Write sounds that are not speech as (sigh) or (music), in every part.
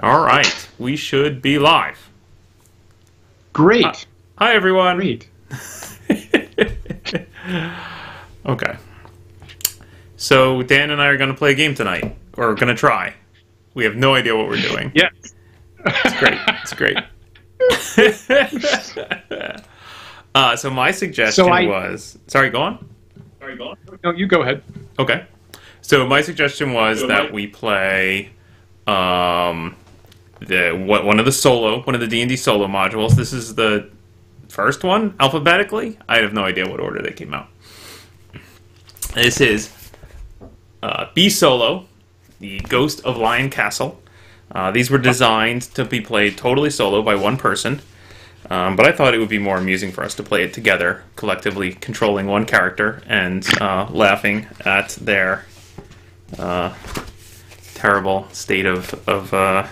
All right, we should be live. Great. Hi, everyone. Great. (laughs) Okay. So Dan and I are going to play a game tonight, or going to try. We have no idea what we're doing. Yeah. It's great. It's great. (laughs) uh, so my suggestion So I- was. Sorry, go on. Sorry, go on. No, you go ahead. Okay. So my suggestion was So that my- we play um, the one of the solo, one of the D and D solo modules. This is the first one alphabetically. I have no idea what order they came out. This is uh, B solo, the Ghost of Lion Castle. Uh, these were designed to be played totally solo by one person. Um, but I thought it would be more amusing for us to play it together, collectively controlling one character and uh, laughing at their uh, terrible state of, of uh,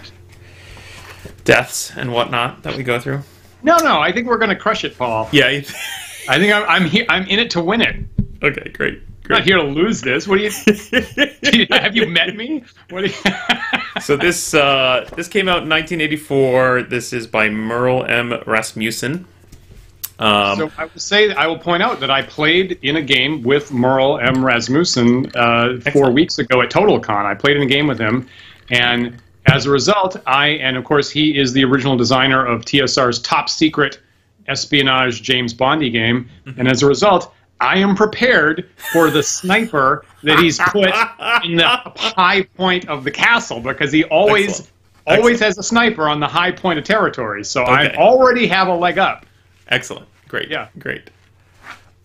deaths and whatnot that we go through. No, no, I think we're going to crush it, Paul. Yeah. (laughs) I think I'm I'm, here, I'm in it to win it. Okay. Great. not Great. here to lose this. What do you? (laughs) have you met me? What you? (laughs) so this uh, this came out in 1984. This is by Merle M. Rasmussen. Um, So I will say, I will point out that I played in a game with Merle M. Rasmussen uh, four weeks ago at TotalCon. I played in a game with him, and as a result, I and of course he is the original designer of TSR's top secret espionage James Bondy game, Mm-hmm. and as a result. I am prepared for the (laughs) sniper that he's put in the high point of the castle because he always Excellent. always has a sniper on the high point of territory. So I already have a leg up. Excellent. Great. Yeah. Great.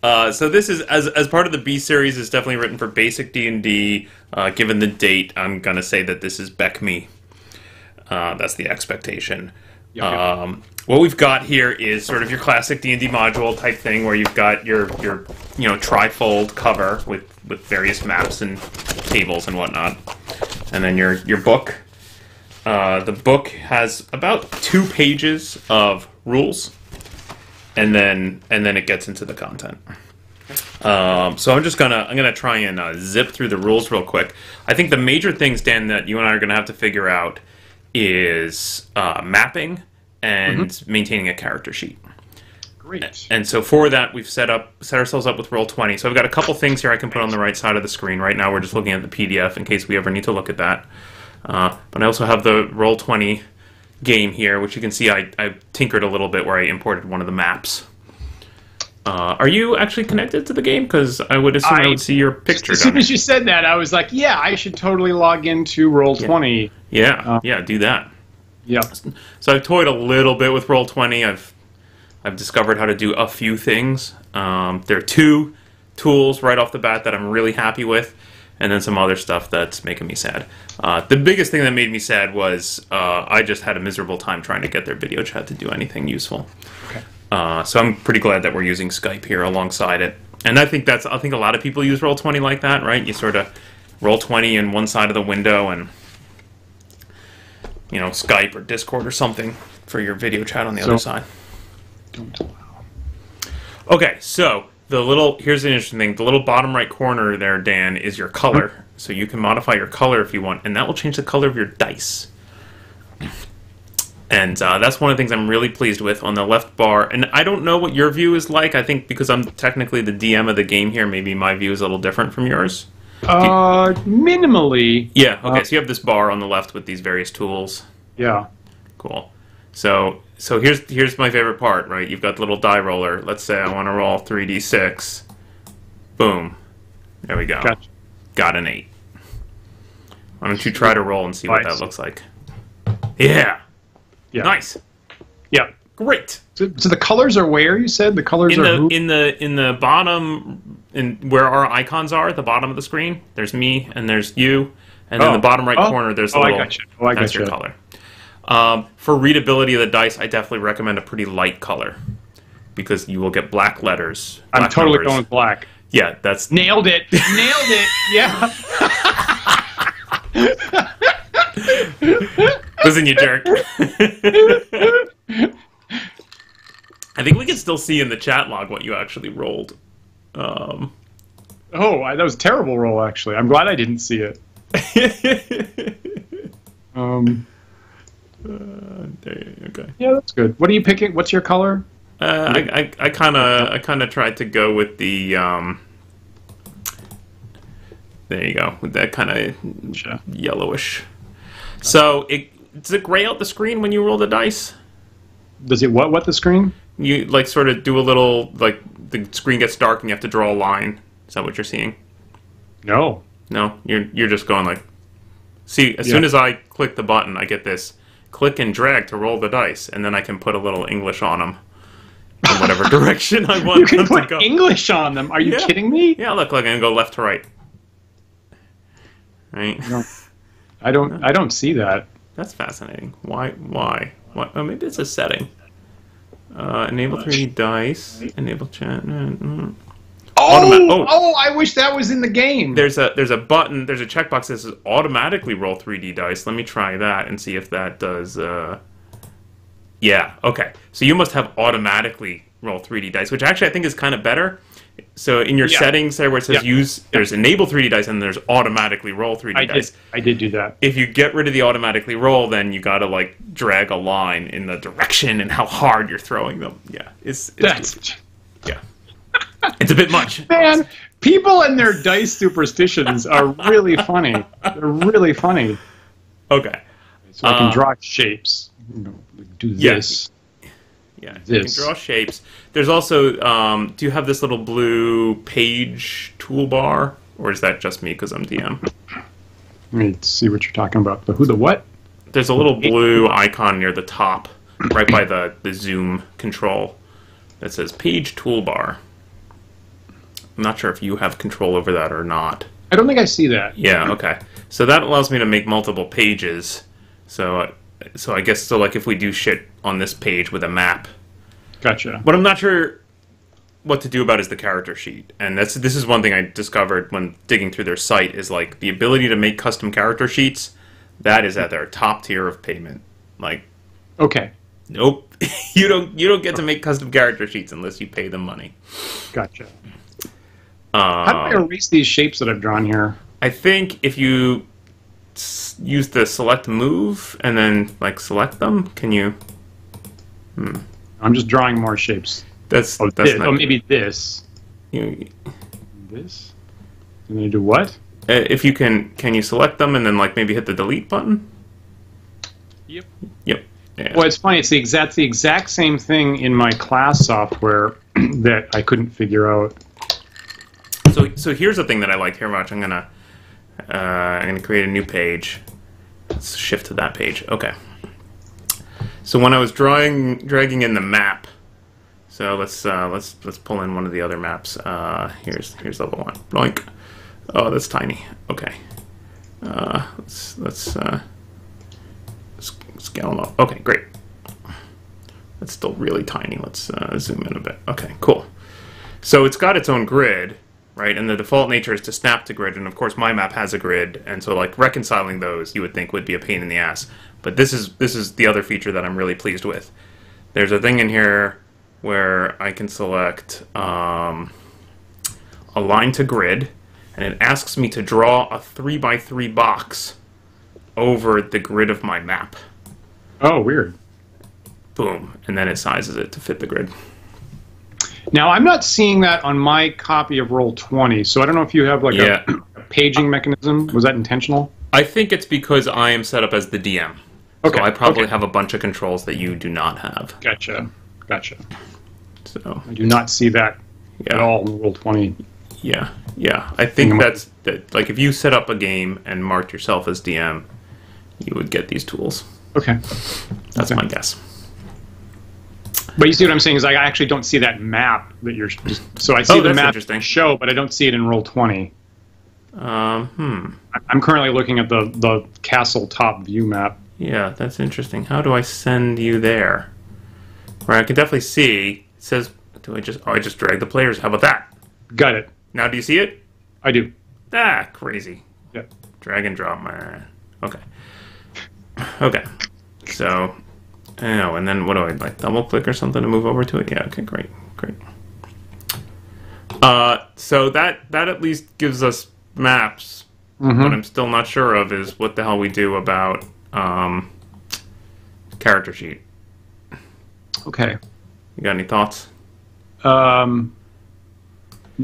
Uh, so this is as as part of the B series is definitely written for basic D and D. Uh, Given the date, I'm gonna say that this is BECMI. Uh, that's the expectation. Yeah, yeah. Um, what we've got here is sort of your classic D and D module type thing, where you've got your your you know trifold cover with with various maps and tables and whatnot, and then your your book. Uh, the book has about two pages of rules and then and then it gets into the content. Um, so I'm just gonna I'm gonna try and uh, zip through the rules real quick. I think the major things, Dan, that you and I are gonna have to figure out is uh, mapping and maintaining a character sheet. Great. And so for that, we've set up set ourselves up with roll twenty. So I've got a couple things here I can put on the right side of the screen. Right now, we're just looking at the PDF in case we ever need to look at that. Uh, but I also have the roll twenty game here, which you can see I, I tinkered a little bit where I imported one of the maps. Uh, are you actually connected to the game? Because I would assume I, I- would see your picture. As soon as you said that, I was like, yeah, I should totally log into Roll Twenty. Yeah, Uh, yeah, do that. Yeah. So I've toyed a little bit with Roll Twenty. I've I've discovered how to do a few things. Um, there are two tools right off the bat that I'm really happy with, and then some other stuff that's making me sad. Uh, the biggest thing that made me sad was uh, I just had a miserable time trying to get their video chat to do anything useful. Okay. Uh, so I'm pretty glad that we're using Skype here alongside it. And I think that's I think a lot of people use Roll Twenty like that, right? You sort of Roll Twenty in one side of the window and you know Skype or Discord or something for your video chat on the other side. Okay, so the little here's an interesting thing. The little bottom right corner there, Dan, is your color. So you can modify your color if you want, and that will change the color of your dice. And uh, that's one of the things I'm really pleased with on the left bar. And I don't know what your view is like. I think because I'm technically the DM of the game here, maybe my view is a little different from yours. Uh, minimally. Yeah. Okay. Uh, so you have this bar on the left with these various tools. Yeah. Cool. So so here's here's my favorite part, right? You've got the little die roller. Let's say I want to roll 3d6. Boom. There we go. Gotcha. Got an 8. Why don't you try to roll and see what that looks like? Yeah. Yeah. Nice. Yeah. Great. So, so the colors are where you said the colors In are the who? in the in the bottom in where our icons are at the bottom of the screen, there's me and there's you, and in Oh. the bottom right Oh. corner there's the Oh, I little gotcha. Oh, I that's your gotcha. color. Um, for readability of the dice, I definitely recommend a pretty light color because you will get black letters. I'm totally numbers. going with black. Yeah, that's Nailed it. Nailed it. Yeah. (laughs) (laughs) listen, you jerk. I think we can still see in the chat log what you actually rolled. Um, Oh, I, that was a terrible roll. Actually, I'm glad I didn't see it. (laughs) Um, Uh, there, okay. Yeah, that's good. What are you picking? What's your color? Uh, I, I, I kind of I kind of tried to go with the um. There you go with that kind of Sure. yellowish. So it does it gray out the screen when you roll the dice? Does it what? What the screen? You like sort of do a little like the screen gets dark and you have to draw a line. Is that what you're seeing? No. No, you're you're just going like. See, as Yeah. soon as I click the button, I get this click and drag to roll the dice, and then I can put a little English on them in whatever (laughs) direction I want You can put. English on them. Are you Yeah. kidding me? Yeah, look, like I can go left to right. Right. No. (laughs) I don't. I don't see that. That's fascinating. Why? Why? What? Oh, maybe it's a setting. Uh, enable 3D dice. Enable chat. mm, mm. Oh, Automa- oh. oh, I wish that was in the game. There's a there's a button. There's a checkbox that says automatically roll 3D dice. Let me try that and see if that does. Uh... Yeah. Okay. So you must have automatically roll 3D dice, which actually I think is kind of better. So in your Yeah. settings there, where it says Yeah. use, there's enable 3D dice and there's automatically roll 3D I dice. did. I did do that. if you get rid of the automatically roll, then you gotta like drag a line in the direction and how hard you're throwing them. Yeah, it's, it's That's yeah, it's a bit much. (laughs) man. People and their dice superstitions are really funny. They're really funny. Okay, So I can Uh, draw shapes. You know, do Yeah. this. yeah, you can draw shapes. There's also, um, do you have this little blue page toolbar, or is that just me because I'm DM? Let me see what you're talking about. The who, the what? There's a little blue icon near the top, right by the the zoom control, that says page toolbar. I'm not sure if you have control over that or not. I don't think I see that. Yeah, okay. So that allows me to make multiple pages. So so I guess so like if we do shit on this page with a map. Gotcha. What I'm not sure what to do about is the character sheet. And that's this is one thing I discovered when digging through their site is like the ability to make custom character sheets, that is at their top tier of payment. Like Okay. nope. (laughs) you don't you don't get to make custom character sheets unless you pay them money. Gotcha. How do I Um, erase these shapes that I've drawn here? I think if you use the select move and then like select them, can you? I'm just drawing more shapes. That's Oh, that's this. not. oh maybe this. you, This. And then I do what? uh, if you can, can you select them and then like maybe hit the delete button? Yep. Yep. Yeah. Well, it's funny. It's the exact the exact same thing in my class software (clears throat) that I couldn't figure out. So so here's the thing that I like here much. I'm gonna uh, I'm gonna create a new page. Let's shift to that page. Okay. So when I was drawing dragging in the map, so let's uh, let's let's pull in one of the other maps. Uh, here's here's level one. Bloink. Oh, that's tiny. Okay. Uh, let's let's uh, scale them up. Okay, great. That's still really tiny. Let's uh, zoom in a bit. Okay, cool. So it's got its own grid, right? And the default nature is to snap to grid, and of course my map has a grid, and so like reconciling those you would think would be a pain in the ass. But this is this is the other feature that I'm really pleased with. There's a thing in here where I can select um, align to grid, and it asks me to draw a three by three box over the grid of my map. Oh, weird. Boom, and then it sizes it to fit the grid. Now I'm not seeing that on my copy of Roll Twenty, so I don't know if you have like Yeah. a, (clears throat) a paging mechanism. Was that intentional? I think it's because I am set up as the DM. Okay, So I probably okay. have a bunch of controls that you do not have. Gotcha. Gotcha. So I do not see that yeah, at all in Roll Twenty. yeah, yeah. I think that's that. Like if you set up a game and marked yourself as DM, you would get these tools. Okay. That's Okay. my guess. But you see what I'm saying is I actually don't see that map that you're. Just, so I see Oh, the map interesting. show, but I don't see it in Roll Twenty. Um, hmm. I'm currently looking at the the castle top view map. Yeah, that's interesting. How do I send you there? Where I can definitely see. It says, do I just? Oh, I just drag the players. How about that? Got it. Now do you see it? I do. Ah, crazy. Yeah. Drag and drop my. Okay. Okay. So, oh, and then what do I like? Double click or something to move over to it? Yeah. Okay. Great. Great. Uh, so that that at least gives us maps. What I'm still not sure of is what the hell we do about um, character sheet. Okay. You got any thoughts? Um,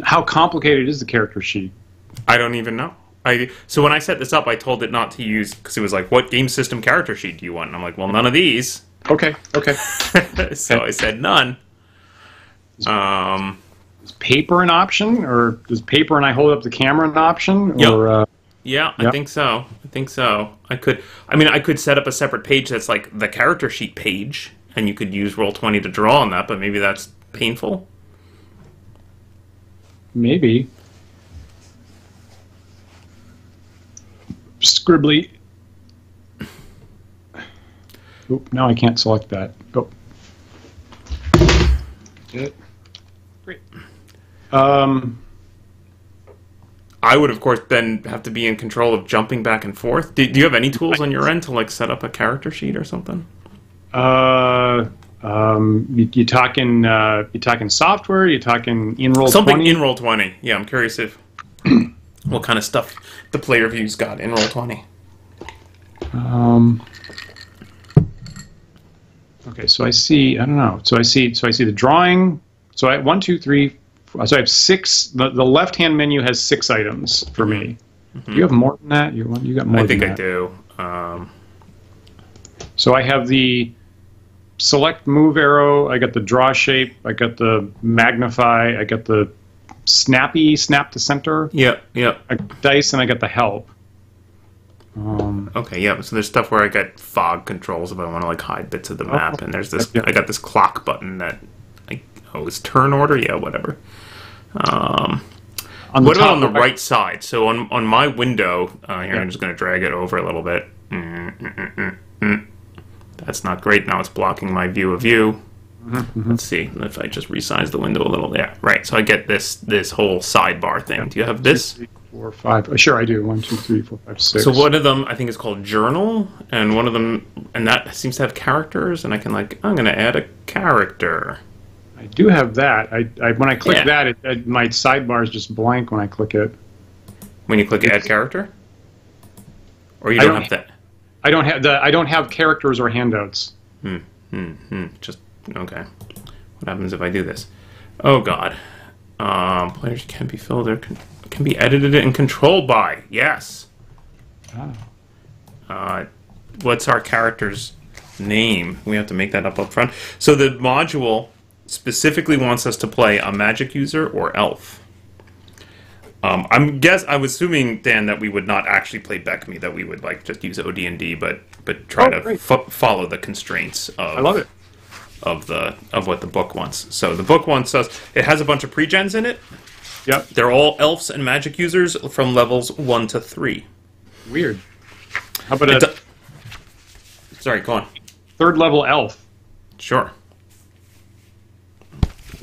how complicated is the character sheet? I don't even know. I so when I set this up, I told it not to use because it was like, "What game system character sheet do you want?" And I'm like, "Well, none of these." Okay. Okay. (laughs) so I said none. Um, Is paper an option, or does paper and I hold up the camera an option? Yep. Or uh, yeah, I Yep. think so. I think so. I could. I mean, I could set up a separate page that's like the character sheet page, and you could use Roll Twenty to draw on that. But maybe that's painful. maybe scribbly. Oop, now I can't select that. Oh. Did? Great. Um, I would, of course, then have to be in control of jumping back and forth. Do, do you have any tools on your end to like set up a character sheet or something? uh, um, you, you talking uh, you talking software? You talking in roll Something 20? in Roll Twenty. Yeah, I'm curious if (clears throat) what kind of stuff the player views got in Roll Twenty. Um, okay, so I see. I don't know. So I see. So I see the drawing. So I one, two, three. four- So I have six. The, the left-hand menu has six items for me. Do you have more than that? You want? You got more? I think I do. Um, So I have the select move arrow. I got the draw shape. I got the magnify. I got the snappy snap to center. yep, yep. I dice, and I got the help. Um, Okay, yeah. So there's stuff where I got fog controls if I want to like hide bits of the map, and there's this. Yeah. I got this clock button that, I, oh, it's turn order. Yeah, whatever. Um, on the what about on the right- side? So on on my window uh, here, I'm just going to drag it over a little bit. Mm, mm, mm, mm, mm. That's not great. Now it's blocking my view of you. Mm-hmm, Let's see if I just resize the window a little. Yeah, right. So I get this this whole sidebar thing. Do you have this? Four, five. Uh, Sure, I do. One, two, three, four, five, six. So one of them I think is called journal, and one of them and that seems to have characters, and I can like I'm gonna add a character. I do have that. I, I when I click Yeah. that, it, it, my sidebar is just blank when I click it. When you click add character, or you don't, don't- have that. I don't have the I don't have characters or handouts. Hmm, hmm. Hmm. Just okay. What happens if I do this? Oh God. Um, players can be filled or can, can be edited and controlled by. Yes. Ah. Uh, what's our character's name? We have to make that up up front. So the module specifically wants us to play a magic user or elf. Um, I'm guess I was assuming Dan that we would not actually play BECMI, that we would like just use OD&D, but but try Oh, to great. fo- follow the constraints of I love it. of the of what the book wants. So the book wants us. It has a bunch of pregens in it. Yep. They're all elves and magic users from levels one to three. Weird. How about It a do- Sorry, go on. third level elf? Sure.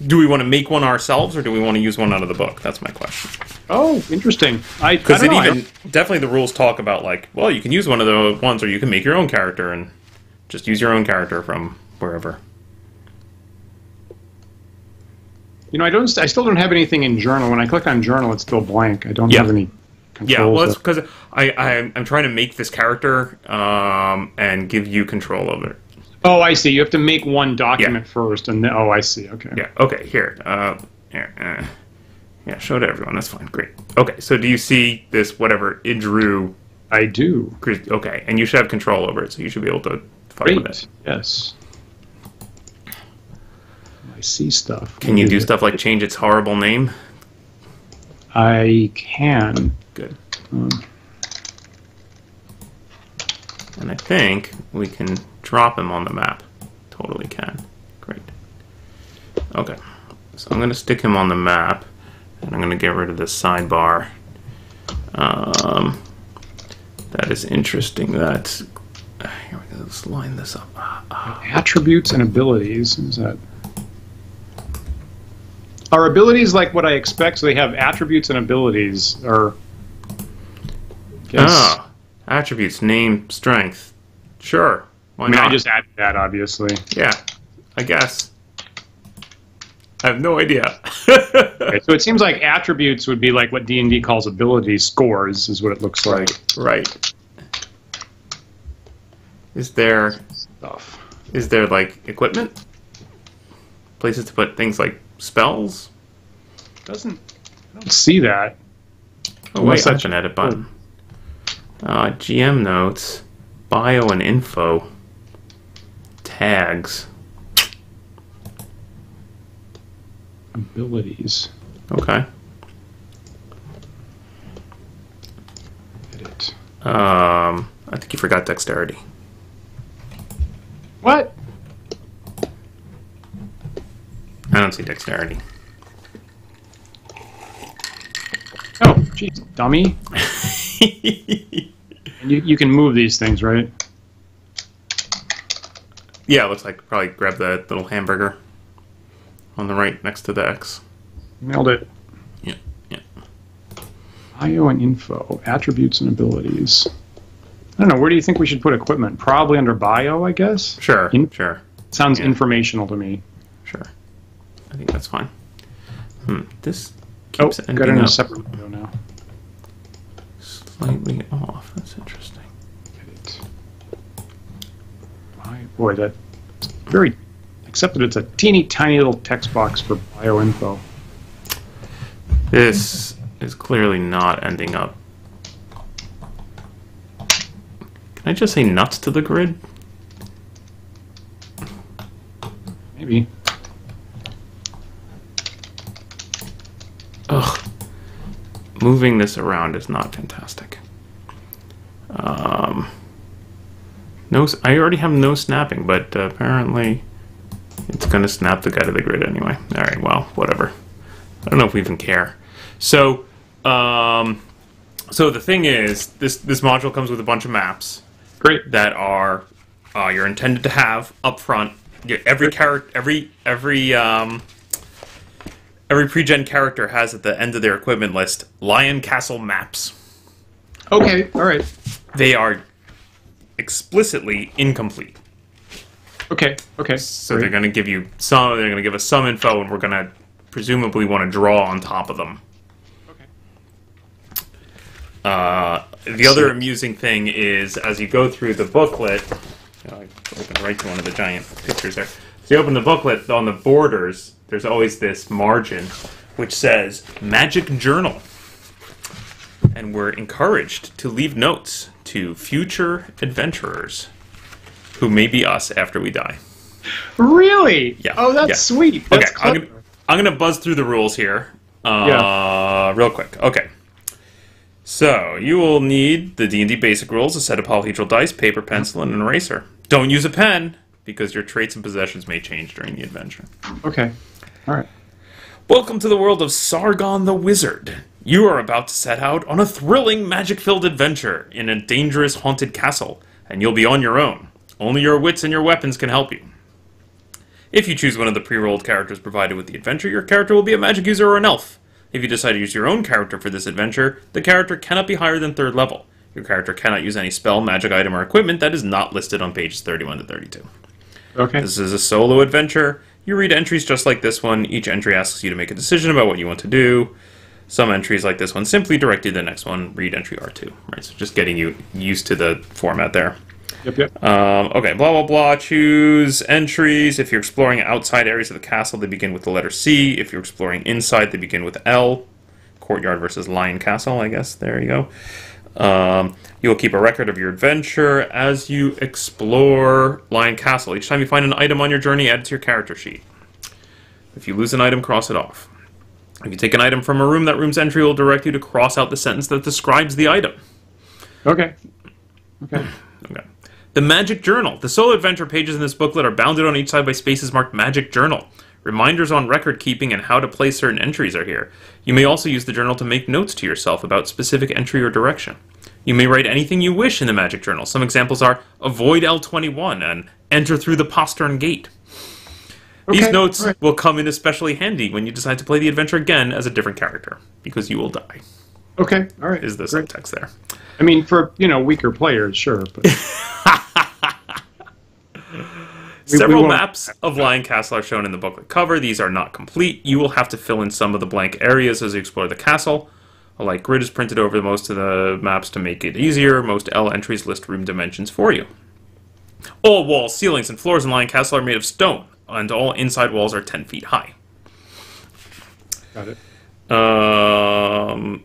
Do we want to make one ourselves, or do we want to use one out of the book? That's my question. Oh, interesting. I I Because it know. Even definitely the rules talk about like, well, you can use one of the ones, or you can make your own character and just use your own character from wherever. You know, I don't. I still don't have anything in journal. When I click on journal, it's still blank. I don't Yeah. have any Yeah, well, it's because I, I I'm trying to make this character um, and give you control of it. oh, I see. You have to make one document first, and then, oh, I see. Okay. Yeah. Okay. Here. Uh, here. Uh, yeah. Show to everyone. That's fine. Great. Okay. So do you see this? Whatever it drew. I do. Okay, and you should have control over it, so you should be able to fuck with it. Yes. See stuff. Can you do stuff like change its horrible name? I can. Good. Um, And I think we can drop him on the map. Totally can. Great. Okay. So I'm going to stick him on the map, and I'm going to get rid of this sidebar. Um, that is interesting. That here we go. Let's line this up. Attributes and abilities. Is that? Are abilities like what I expect? So they have attributes and abilities, or guess. Ah, attributes, name, strength. Sure. Why I mean, not? I just added that, obviously. Yeah, I guess. I have no idea. (laughs) Okay, so it seems like attributes would be like what D and D calls ability scores, is what it looks like. right. Is there stuff. is there like equipment? Places to put things like spells? Doesn't I don't see that. Oh Unless wait, that's that's an edit button. Uh, GM notes, bio and info, tags. Abilities. Okay. Edit. Um, I think you forgot dexterity. What? I don't see dexterity. Oh, jeez, dummy. (laughs) You, you can move these things, right? yeah, it looks like probably grab that little hamburger on the right next to the X. Nailed it. Yeah, yeah. IO and info, attributes and abilities. I don't know. Where do you think we should put equipment? Probably under bio, I guess. Sure, In- sure, Sounds Yeah. informational to me. I think that's fine. Hmm, this Oh, keeps got it in a separate window now. slightly off. That's interesting. Edit. Bio- Boy, that very. Except that it's a teeny tiny little text box for bio info. This is clearly not ending up. Can I just say nuts to the grid? Maybe. Ugh. Moving this around is not fantastic. Um, no, I already have no snapping, but uh, apparently it's going to snap the guy to the grid anyway. All right, well, whatever. I don't know if we even care. So, um, so the thing is, this this module comes with a bunch of maps Great. that are uh, you're intended to have up front. Every character, every every um, every pre-gen character has at the end of their equipment list Lion Castle maps. Okay. All right. They are explicitly incomplete, Okay. Okay. so Great. they're going to give you some. They're going to give us some info, and we're going to presumably want to draw on top of them. Okay. Uh, the other amusing thing is as you go through the booklet, I opened right to one of the giant pictures there. So you open the booklet on the borders. There's always this margin which says "Magic Journal," and we're encouraged to leave notes to future adventurers who may be us after we die. Really? Yeah, Oh, that's yeah. sweet. Okay, That's I'm gonna, I'm gonna buzz through the rules here, uh, real quick. Okay. So you will need the D and D basic rules: a set of polyhedral dice, paper, pencil, and an eraser. Don't use a pen because your traits and possessions may change during the adventure. Okay. All right. Welcome to the world of Sargon the Wizard. You are about to set out on a thrilling, magic filled adventure in a dangerous, haunted castle, and you'll be on your own. Only your wits and your weapons can help you. If you choose one of the pre rolled characters provided with the adventure, your character will be a magic user or an elf. If you decide to use your own character for this adventure, the character cannot be higher than third level. Your character cannot use any spell, magic item, or equipment that is not listed on pages 31 to 32. Okay. This is a solo adventure. You read entries just like this one. Each entry asks you to make a decision about what you want to do. Some entries like this one simply direct you to the next one. Read entry R2. Right, so just getting you used to the format there. Yep. Yep. Um, okay, blah blah blah. Choose entries. If you're exploring outside areas of the castle, they begin with the letter C. If you're exploring inside, they begin with L. Courtyard versus Lion Castle, I guess. There you go. Um, you will keep a record of your adventure as you explore Lion Castle. Each time you find an item on your journey, add it to your character sheet. If you lose an item, cross it off. If you take an item from a room, that room's entry will direct you to cross out the sentence that describes the item. Okay. Okay. Okay. The Magic Journal. The solo adventure pages in this booklet are bounded on each side by spaces marked Magic Journal. Reminders on record keeping and how to place certain entries are here. You may also use the journal to make notes to yourself about specific entry or direction. You may write anything you wish in the Magic Journal. Some examples are avoid L21 and enter through the postern gate. These notes right. will come in especially handy when you decide to play the adventure again as a different character, because you will die, Okay. All right. is the Great. subtext there. I mean, for you know weaker players, sure, but (laughs) We- Several we maps of Lion Castle are shown in the booklet cover. These are not complete. You will have to fill in some of the blank areas as you explore the castle. A light grid is printed over most of the maps to make it easier. Most L entries list room dimensions for you. All walls, ceilings, and floors in Lion Castle are made of stone, and all inside walls are 10 feet high. Got it. Um,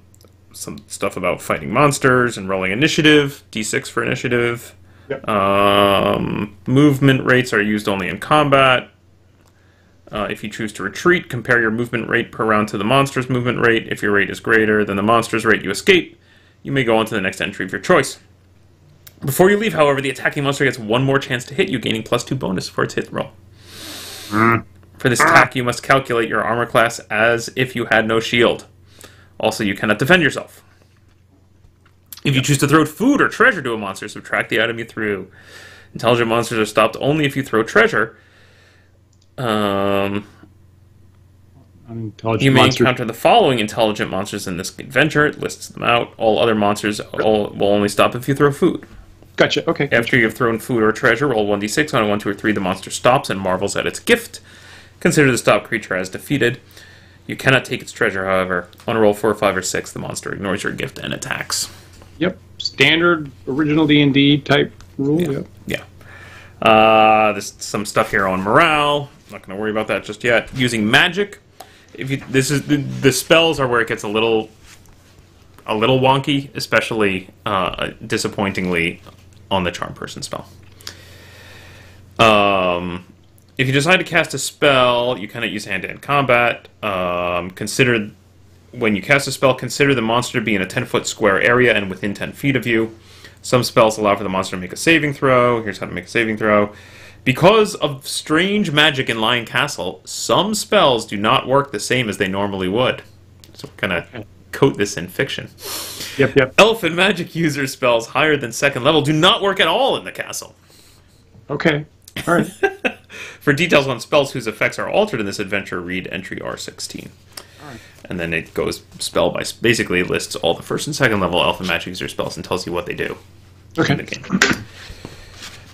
some stuff about fighting monsters and rolling initiative, d6 for initiative. Yep. Um, movement rates are used only in combat. Uh, if you choose to retreat, compare your movement rate per round to the monster's movement rate. If your rate is greater than the monster's rate, you escape. You may go on to the next entry of your choice. Before you leave, however, the attacking monster gets one more chance to hit you, gaining plus two bonus for its hit roll. For this attack, you must calculate your armor class as if you had no shield. Also, you cannot defend yourself. If you choose to throw food or treasure to a monster, subtract the item you threw. Intelligent monsters are stopped only if you throw treasure. Um, you may monster. encounter the following intelligent monsters in this adventure. It lists them out. All other monsters all, will only stop if you throw food. Gotcha. Okay. After you have thrown food or treasure, roll 1d6 on a 1, 2, or 3. The monster stops and marvels at its gift. Consider the stopped creature as defeated. You cannot take its treasure, however. On a roll 4, 5, or 6, the monster ignores your gift and attacks. Yep. Standard original D and D type rule. Yep. Yeah. Uh, there's some stuff here on morale. Not going to worry about that just yet. Using magic. If you, this is the, the spells are where it gets a little a little wonky, especially uh, disappointingly on the charm person spell. Um, if you decide to cast a spell, you cannot use hand-to-hand combat. Um, consider when you cast a spell, consider the monster to be in a 10-foot square area and within 10 feet of you. Some spells allow for the monster to make a saving throw. Here's how to make a saving throw. Because of strange magic in Lion Castle, some spells do not work the same as they normally would. So we're gonna coat this in fiction. Yep. Yep. Elfin magic user spells higher than second level do not work at all in the castle. Okay. All right. (laughs) For details on spells whose effects are altered in this adventure, read entry R16. And then it goes spell by basically lists all the first and second level elfin magic user spells and tells you what they do in the Okay. game.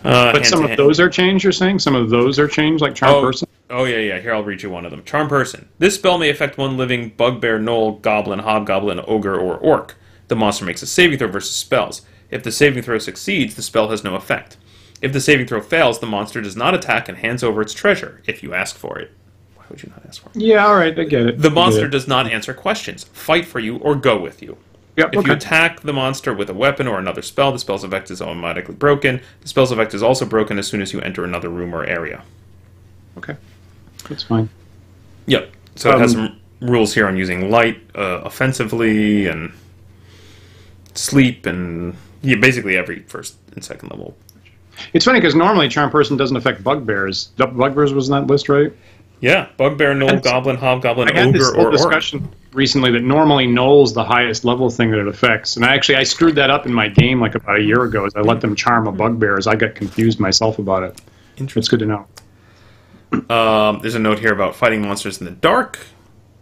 Uh, But some of those are changed. You're saying some of those are changed, like charm Oh, person. oh yeah, yeah. Here I'll read you one of them. Charm person. This spell may affect one living bugbear, gnoll, goblin, hobgoblin, ogre, or orc. The monster makes a saving throw versus spells. If the saving throw succeeds, the spell has no effect. If the saving throw fails, the monster does not attack and hands over its treasure if you ask for it. Why would you not ask for it? Yeah. All right. I get it. The monster it. does not answer questions, fight for you, or go with you. Yep. If okay. you attack the monster with a weapon or another spell, the spell's effect is automatically broken. The spell's effect is also broken as soon as you enter another room or area. Okay. That's fine. Yep. So it has Um, some rules here on using light uh, offensively and sleep and yeah, basically every first and second level. It's funny because normally charm person doesn't affect bugbears. Bugbears was in that list, right? Yeah, bugbear, gnoll, And- goblin, hobgoblin, I had this ogre, whole or orc. discussion recently that normally Gnoll's the highest level thing that it affects, and I actually I screwed that up in my game like about a year ago. As I let them charm a bugbear, as I got confused myself about it. It's good to know. Um, there's a note here about fighting monsters in the dark.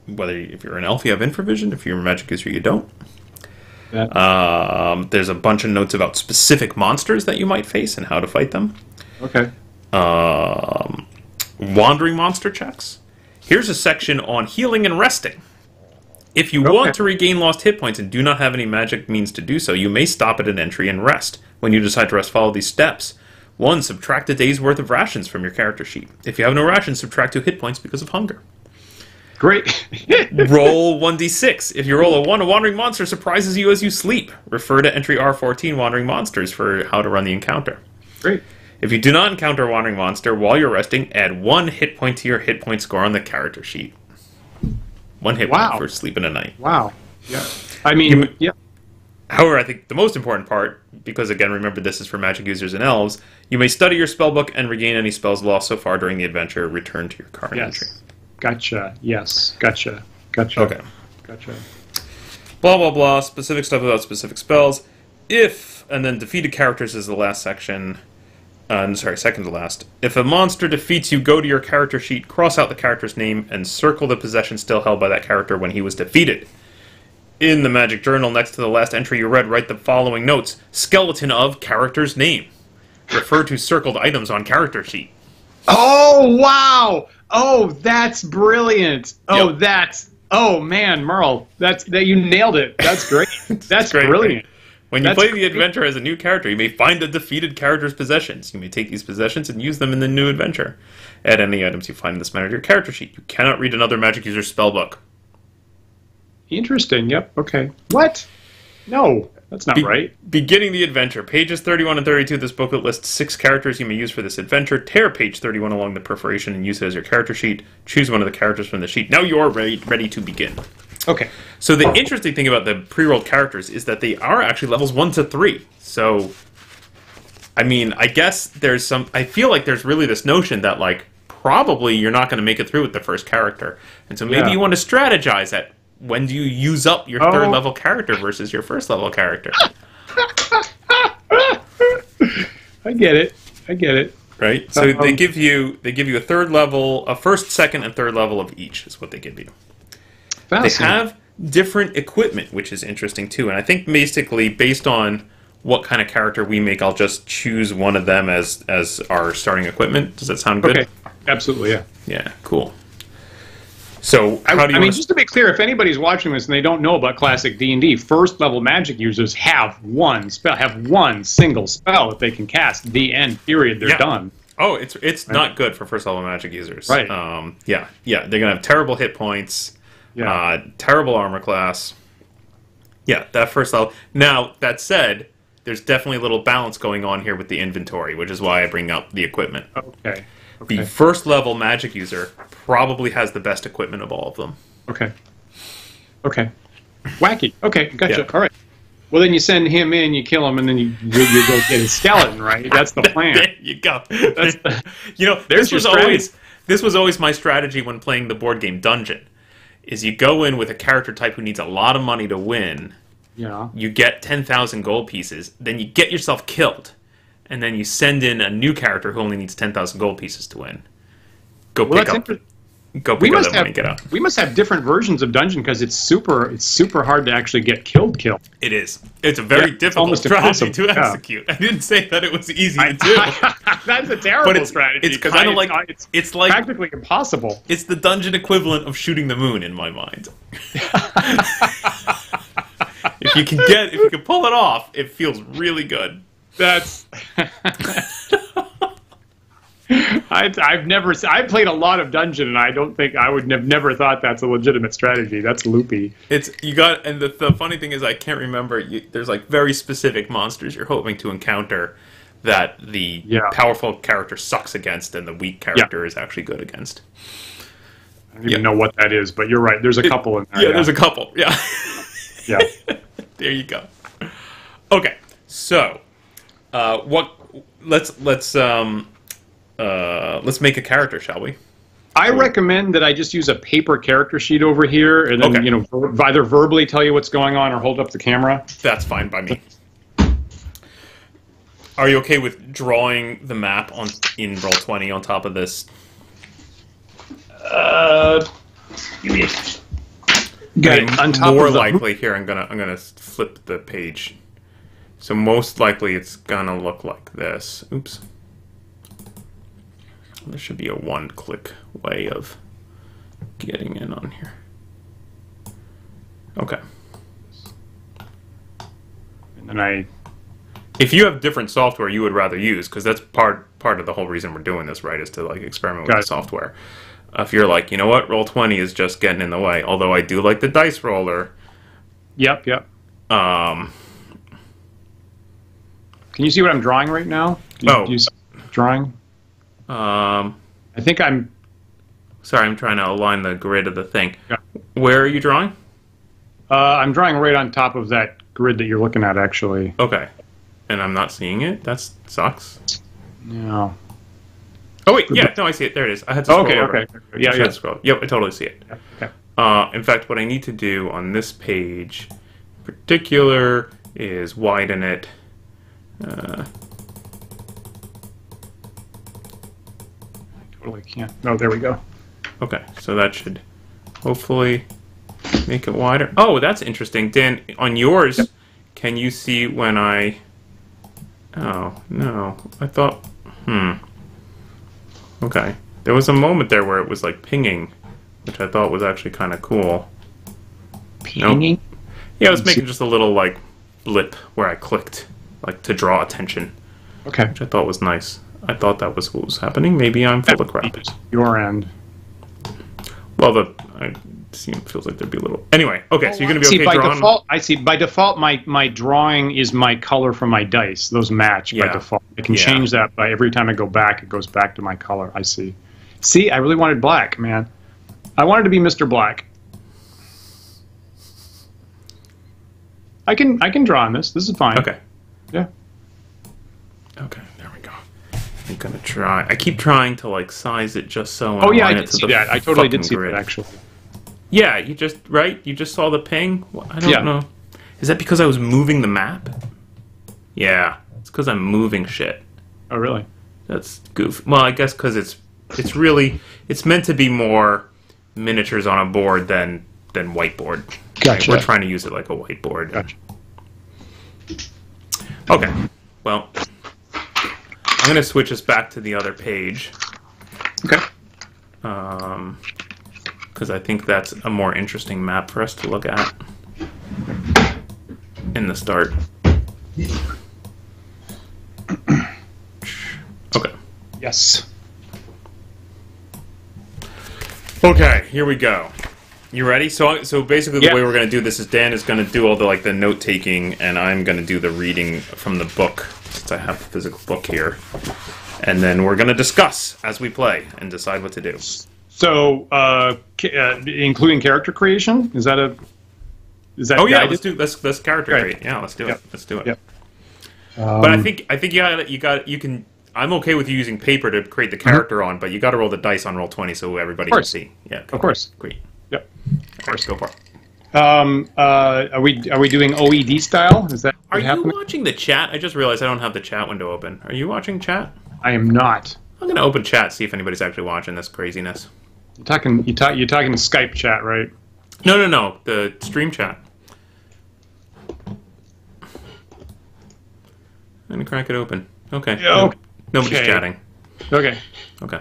Whether you- if you're an elf, you have infravision. If you're a magic user, you don't. That- Um, there's a bunch of notes about specific monsters that you might face and how to fight them. Okay. um, wandering monster checks. Here's a section on healing and resting. If you Okay. want to regain lost hit points and do not have any magic means to do so, you may stop at an entry and rest. When you decide to rest, follow these steps. 1. Subtract a day's worth of rations from your character sheet. If you have no rations, subtract 2 hit points because of hunger. Great. (laughs) roll 1d6. If you roll a 1, a wandering monster surprises you as you sleep. Refer to entry R14 Wandering Monsters for how to run the encounter. Great. If you do not encounter a wandering monster while you're resting, add one hit point to your hit point score on the character sheet. One hit Wow. point for sleeping a night. Wow. Yeah. I mean, You- yeah. However, I think the most important part, because again, remember this is for magic users and elves, you may study your spellbook and regain any spells lost so far during the adventure. Return to your current entry. Gotcha. Yes. Gotcha. Gotcha. Okay. Gotcha. Blah blah blah. Specific stuff about specific spells. If and then defeated characters is the last section. Uh, sorry, second to last. If a monster defeats you, go to your character sheet, cross out the character's name, and circle the possession still held by that character when he was defeated. In the magic journal, next to the last entry you read, write the following notes: skeleton of character's name. Refer to circled items on character sheet. Oh wow! Oh, that's brilliant! Oh, Yep. that's oh man, Merle, that's that you nailed it. That's great. (laughs) That's great, brilliant. When you That's play the adventure as a new character, you may find a defeated character's possessions. You may take these possessions and use them in the new adventure. Add any items you find in this manner to your character sheet. You cannot read another magic user's spellbook. Interesting. Yep. Okay. What? No, that's not Be- right. Beginning the adventure. Pages 31 and 32 of this booklet lists six characters you may use for this adventure. Tear page 31 along the perforation and use it as your character sheet. Choose one of the characters from the sheet. Now you're ready, ready to begin. Okay. So the interesting thing about the pre-rolled characters is that they are actually levels 1 to 3. So I mean, I guess there's some I feel like there's really this notion that like probably you're not going to make it through with the first character. And so maybe Yeah. you want to strategize at when do you use up your Oh. third level character versus your first level character? (laughs) I get it. I get it. right? So they Um, give you they give you a third level, a first, second, and third level of each is what they give you. They have different equipment, which is interesting too. And I think basically based on what kind of character we make, I'll just choose one of them as as our starting equipment. Does that sound good? Okay. Absolutely. Yeah. Yeah, cool. So I, how do you I mean, wanna- just to be clear, if anybody's watching this and they don't know about classic D and D, first level magic users have one spell, have one single spell that they can cast. The end. Period. They're Yeah. done. Oh, it's it's not good for first level magic users. Right. Um, yeah, yeah, they're gonna have terrible hit points. Yeah. Uh, terrible armor class. Yeah, that first level. Now that said, there's definitely a little balance going on here with the inventory, which is why I bring up the equipment. Okay. The first level magic user probably has the best equipment of all of them. Okay. Okay. Wacky. Okay. Gotcha. Yeah. All right. Well, then you send him in, you kill him, and then you, you, you go get his skeleton, right? That's the (laughs) plan. There you go. That's the- (laughs) you know, There's this was strategy. always this was always my strategy when playing the board game Dungeon. Is you go in with a character type who needs a lot of money to win. Yeah. You get ten thousand gold pieces, then you get yourself killed, and then you send in a new character who only needs ten thousand gold pieces to win. Go Well, pick up, inter- go we pick up must that money, have and get out. we must have different versions of dungeon because it's super it's super hard to actually get killed. Killed. It is. It's a very Yeah, difficult almost strategy impossible. to Yeah. execute. I didn't say that it was easy to do, (laughs) That's a terrible but it's strategy. it's kind of like it's it's like practically impossible. It's the dungeon equivalent of shooting the moon in my mind. (laughs) if you can get, if you can pull it off, it feels really good. That's. (laughs) I, I've never. I played a lot of dungeon, and I don't think I would have never thought that's a legitimate strategy. That's loopy. It's you got, and the, the funny thing is, I can't remember. You, there's like very specific monsters you're hoping to encounter that the Yeah. powerful character sucks against, and the weak character is actually good against. I don't even know what that is, but you're right. There's a couple in there. Yeah, there's a couple. Yeah. (laughs) yeah. (laughs) there you go. Okay, so uh, what? Let's let's um uh let's make a character, shall we? I recommend that I just use a paper character sheet over here, and then Okay. you know ver- either verbally tell you what's going on or hold up the camera. That's fine by me. Are you okay with drawing the map on in roll twenty on top of this? Uh, got it. On top more of the, likely here. I'm gonna I'm gonna flip the page. So most likely it's gonna look like this. Oops. There should be a one-click way of getting in on here. Okay. and then I If you have different software you would rather use, because that's part part of the whole reason we're doing this, right? Is to like experiment with software. Uh, if you're like, you know what, roll twenty is just getting in the way. Although I do like the dice roller. yep yep. Um, Can you see what I'm drawing right now? You, Oh. you drawing. Um, I think I'm. sorry, I'm trying to align the grid of the thing. Yeah. Where are you drawing? Uh, I'm drawing right on top of that grid that you're looking at, actually. Okay, and I'm not seeing it. That sucks. No. Oh wait, yeah, no, I see it. There it is. I had to scroll Okay, over. okay. Yeah, I had yeah. to scroll. Yep, I totally see it. Okay. Uh, in fact, what I need to do on this page, in particular, is widen it. Uh, Totally can't. No, there we go. okay, so that should hopefully make it wider. Oh, that's interesting, Dan. On yours, can you see when I? Oh no, I thought. Hmm. Okay, there was a moment there where it was like pinging, which I thought was actually kind of cool. Pinging? Yeah, I was Let's see. making just a little like blip where I clicked, like to draw attention, Okay. which I thought was nice. I thought that was what was happening. Maybe I'm full of crap. Your end. Well, the I seem feels like there'd be a little. Anyway, okay, so you're gonna be see okay by drawing. default. I see by default my my drawing is my color from my dice. Those match by default. I can Yeah. change that by every time I go back. It goes back to my color. I see. See, I really wanted black, man. I wanted to be Mr. Black. I can I can draw on this. This is fine. Okay. Yeah. Okay, there we go. I'm gonna try. I keep trying to like size it just so. Oh yeah, I did to see that. I totally did see grid. that actually. Yeah, you just right. You just saw the ping. I don't Yeah. know. Is that because I was moving the map? Yeah, it's because I'm moving shit. Oh really? That's goofy. Well, I guess because it's it's really it's meant to be more miniatures on a board than than whiteboard. Gotcha. We're trying to use it like a whiteboard. Gotcha. Okay. Well, I'm gonna switch us back to the other page. Okay. Um, because I think that's a more interesting map for us to look at in the start. Okay. Yes. Okay, here we go. You ready? So, so basically, the Yeah. way we're gonna do this is Dan is gonna do all the like the note taking, and I'm gonna do the reading from the book since I have the physical book here, and then we're gonna discuss as we play and decide what to do. So, uh, uh, including character creation, is that a? Is that? Oh yeah, guided? let's do let's let's character Right. create. Yeah, let's do Yep. it. Let's do it. Yep. But I Um, think I think you got you got you can. I'm okay with you using paper to create the character on, but you got to roll the dice on Roll20 so everybody can see. Yeah. Of course. Great. Yep. Of course, go for it. Um, uh, are we are we doing OED style? Is that Are you happened? watching the chat? I just realized I don't have the chat window open. Are you watching chat? I am not. I'm gonna open chat see if anybody's actually watching this craziness. You're talking you talk you're talking Skype chat, right? No, no, no. The stream chat. I'm gonna crack it open. Okay. Yeah, Nobody's okay. chatting. Okay. Okay.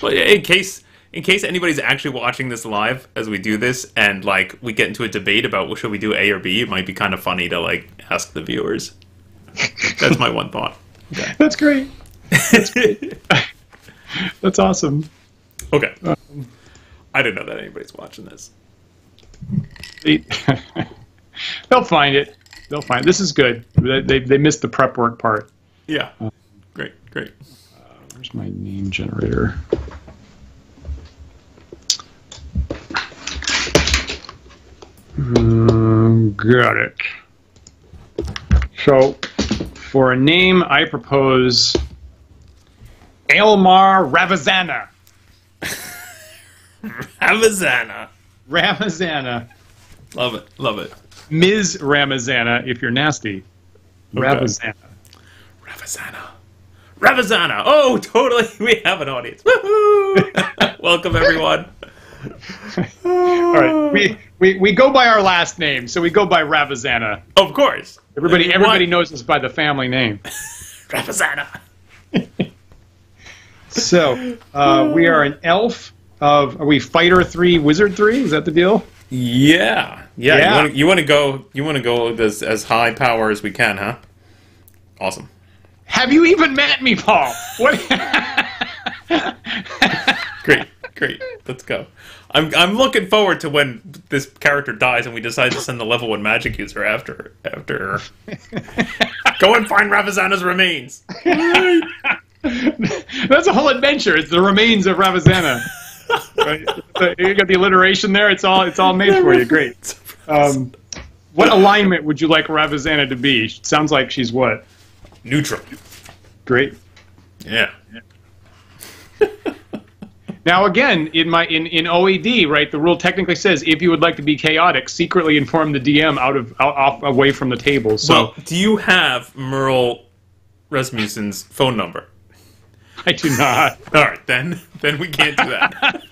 Well, in case in case anybody's actually watching this live as we do this, and like we get into a debate about well, should we do A or B, it might be kind of funny to like ask the viewers. That's my one thought. (laughs) That's great. That's (laughs) awesome. Okay. Um, I didn't know that anybody's watching this. They, (laughs) will find it. They'll find this is good. They, they they missed the prep work part. Yeah. Um, great. Great. Uh, where's my name generator? Um, got it. So, for a name, I propose Elmar Ravazana. (laughs) Ravazana. Ramazana. Love it. Love it. Ms. Ramazana, if you're nasty. Okay. Ravazana. Ravazana. Ravazana. Oh, totally. (laughs) We have an audience. Woohoo! (laughs) Welcome, everyone. All right, we, we, we go by our last name, so we go by Ravazana. Of course. Everybody What? everybody knows us by the family name. (laughs) Ravazana. (laughs) So uh, we are an elf of are we fighter three, wizard three? Is that the deal? Yeah. Yeah. Yeah. You wanna- You want to go? You want to go as as high power as we can, huh? Awesome. Have you even met me, Paul? What? (laughs) Great. Great. Let's go. I'm I'm looking forward to when this character dies and we decide to send the level one magic user after after her. (laughs) go and find Ravazana's remains. (laughs) That's a whole adventure. It's the remains of Ravazana. (laughs) Right? So You got the alliteration there. It's all it's all made for you. Great. Um, what alignment would you like Ravazana to be? Sounds like she's what? Neutral. Great. Yeah. Now again, in my in, in OED, right, the rule technically says if you would like to be chaotic, secretly inform the DM out of out, off away from the table. So Well, do you have Merle Rasmussen's phone number? I do not. (laughs) All right, then then we can't do that.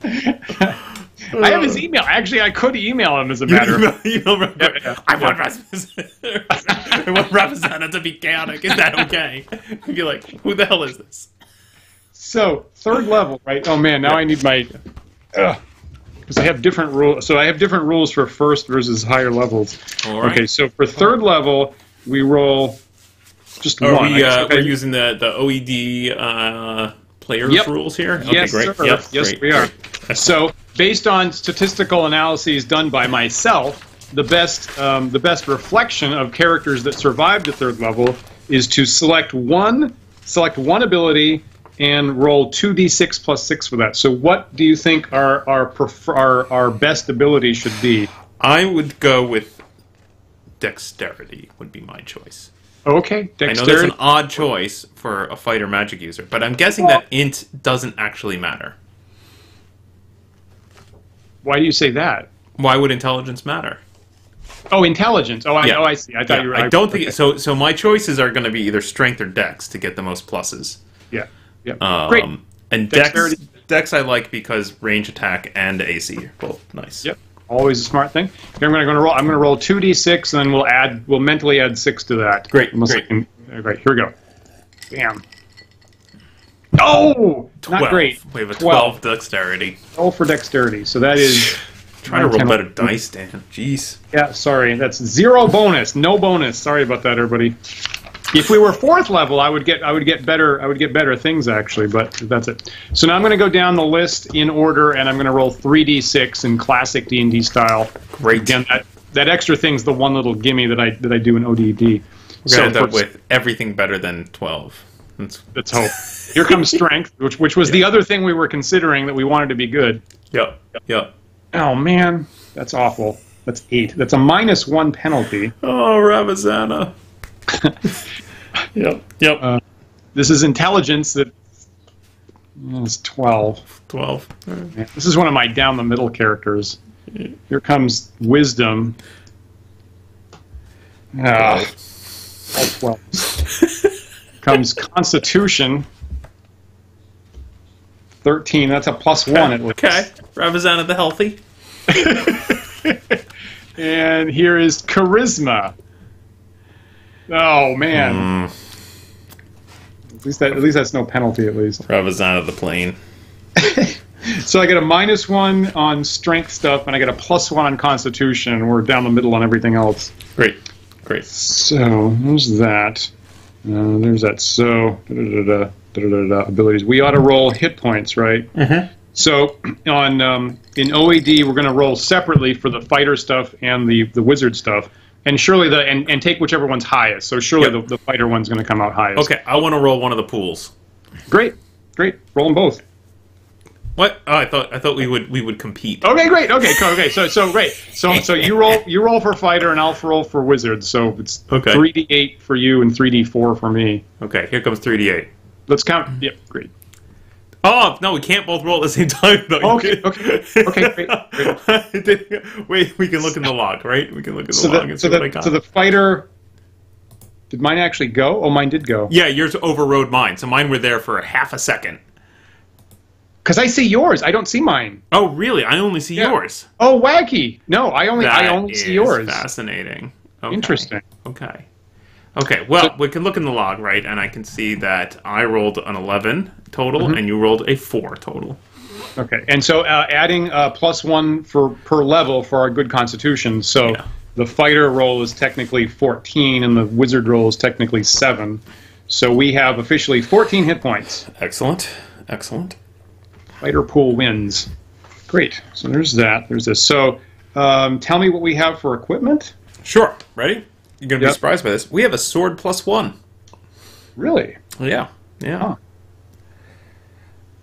(laughs) I have his email. Actually, I could email him as a matter. of email, email Yeah, yeah, I want Rasmussen. (laughs) I want to be chaotic. Is that okay? You'd be like, who the hell is this? So third level, right? Oh man, now I need my. Because I have different rules. So I have different rules for first versus higher levels. All right. Okay, so for third level, we roll just Are one. We, uh, okay. We're using the, the OED uh, players Yep. rules here? Okay, yes, great. sir. Yep, yes, great, we are. (laughs) So, based on statistical analyses done by myself, the best um, the best reflection of characters that survived the third level is to select one select one ability and roll two d6 plus six for that. So, what do you think our our prefer, our, our best ability should be? I would go with dexterity would be my choice. Okay, dexterity. I know that's an odd choice for a fighter magic user, but I'm guessing that int doesn't actually matter. Why do you say that? Why would intelligence matter? Oh, intelligence. Oh, I, Yeah. oh, I see. I thought Yeah, you were. I don't okay. think so. So my choices are going to be either strength or dex to get the most pluses. Yeah. Yeah. Um, Great. And dex, Dexterity. dex I like because range attack and AC are both nice. Yep. Always a smart thing. Here I'm going to roll. I'm going to roll two d6, and then we'll add. We'll mentally add six to that. Great, Unless great. can- uh, great. Here we go. Bam. Oh, not 12. great. We have a 12 dexterity. Roll for dexterity. So that is. (sighs) Trying to roll 10, better dice, Dan. Jeez. Yeah, sorry. That's zero bonus. No bonus. Sorry about that, everybody. If we were fourth level, I would get I would get better I would get better things actually, but that's it. So now I'm going to go down the list in order, and I'm going to roll three d6 in classic D and D style. Great. Again, that that extra thing's the one little gimme that I that I do in ODD. We're So end up with everything better than 12. That's, let's hope. Here comes (laughs) strength, which which was the other thing we were considering that we wanted to be good. yep. Yep. Oh man, that's awful. That's eight. That's a minus one penalty. Oh, Ravazana. (laughs) yep. Yep. Uh, This is intelligence that is twelve. 12. Yeah, This is one of my down the middle characters. Here comes wisdom. Ah, all twelves. (laughs) comes constitution. Thirteen. That's a plus one at least. Okay. Ravazana the healthy. (laughs) And here is charisma. Oh man. At least that at least that's no penalty at least. Ravazana the plain. (laughs) So I get a minus one on strength stuff and I get a plus one on constitution and we're down the middle on everything else. Great. Great. So there's that. Uh, there's that. So da, da, da, da, da, da, da, abilities. We ought to roll hit points, right? Mhm. So on um, in OAD, we're going to roll separately for the fighter stuff and the the wizard stuff, and surely the and, and take whichever one's highest. So surely Yep. the, the fighter one's going to come out highest. Okay, I want to roll one of the pools. great, great. Roll them both. What? Oh, I thought I thought we would we would compete. Okay, great. Okay, okay. So so great. So so you roll you roll for fighter and I'll roll for wizard. So it's Okay. three d eight for you and three d four for me. Okay, here comes 3d8. Let's count. Yep, great. Oh no, we can't both roll at the same time though. Okay, okay, okay, great, great. (laughs) Wait, we can look in the log, right? We can look in the So log the and so see what I the got. so the fighter. Did mine actually go? Oh, mine did go. yeah, yours overrode mine, so mine were there for a half a second. Because I see yours. I don't see mine. Oh, really? I only see Yeah. yours. Oh, wacky. No, I only I That only see yours. Fascinating. Okay. Interesting. Okay. Okay. Well, we can look in the log, right? And I can see that I rolled an 11 total, Mm-hmm. and you rolled a four total. Okay, and so uh, adding uh, plus one for per level for our good constitution. So Yeah. the fighter roll is technically 14, and the wizard roll is technically seven. So we have officially 14 hit points. Excellent. Excellent. Fighter pool wins. Great. So there's that. There's this. So um, tell me what we have for equipment. Sure. Ready? You're gonna be surprised by this. We have a sword plus one. Really? Yeah. Yeah. Huh.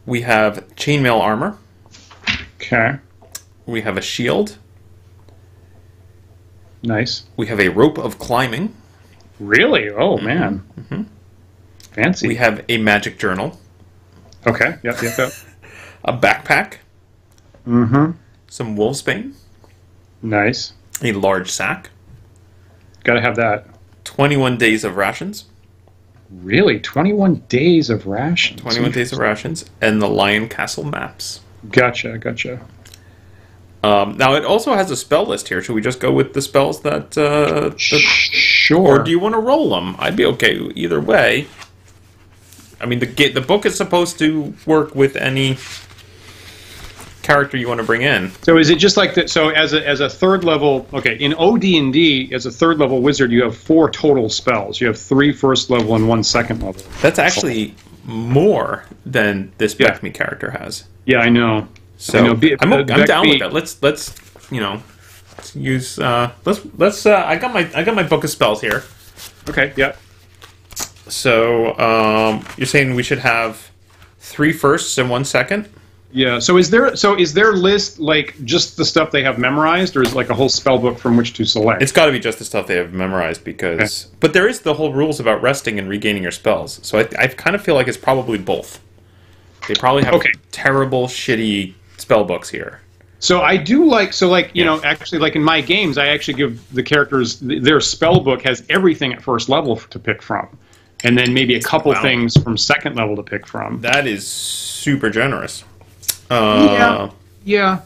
We have chainmail armor. Okay. We have a shield. Nice. We have a rope of climbing. Really? Oh man. Fancy. Mm-hmm. We have a magic journal. okay. Yep. Yep. Yep. (laughs) A backpack. mm-hmm. Some wolfsbane. Nice. A large sack. Got to have that. 21 days of rations. Really? 21 days of rations. 21 days of rations. And the Lion Castle maps. Gotcha. Gotcha. Um, now, it also has a spell list here. Should we just go with the spells that. Uh, that Sure. or do you want to roll them? I'd be okay either way. I mean, the the book is supposed to work with any character you want to bring in. So is it just like that? So as a as a third level, okay, in OD and D, as a third level wizard, you have four total spells. You have three first level and one second level. That's actually more than this Yeah. Character has. Yeah, I know. So I know, be- I'm, I'm Beck down with that. Let's let's you know let's use uh, let's let's uh, I got my I got my book of spells here. Okay, yeah. So um, you're saying we should have three firsts and one second? Yeah. So is there so is their list like just the stuff they have memorized, or is it like a whole spell book from which to select? It's got to be just the stuff they have memorized because. But there is the whole rules about resting and regaining your spells. So I, I kind of feel like it's probably both. They probably have Okay. terrible, shitty spell books here. So I do like so like you Yeah. know actually like in my games I actually give the characters their spell book has everything at first level to pick from, and then maybe a couple Wow. things from second level to pick from. That is super generous. Uh, Yeah. Yeah,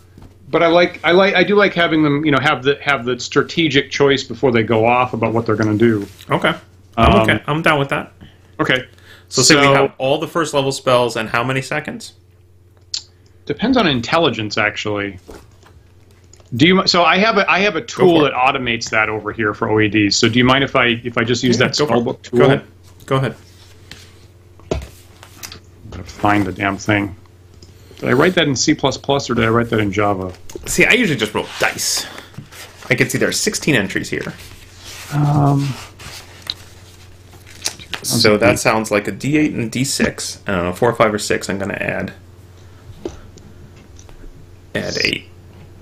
but I like I like I do like having them you know have the have the strategic choice before they go off about what they're going to do. Okay. I'm Um, okay. I'm down with that. Okay. So, say we have all the first level spells and how many seconds? depends on intelligence actually. Do you so I have a I have a tool that automates that over here for OEDs. So do you mind if I if I just use that Go for it. spellbook tool? Go ahead. Go ahead. Gotta find the damn thing. Did I write that in C or did I write that in Java? See, I usually just roll dice. I can see there are 16 entries here. Um, So that sounds like a D8 and D6. I don't know, four, five, or six. I'm going to add. Add eight.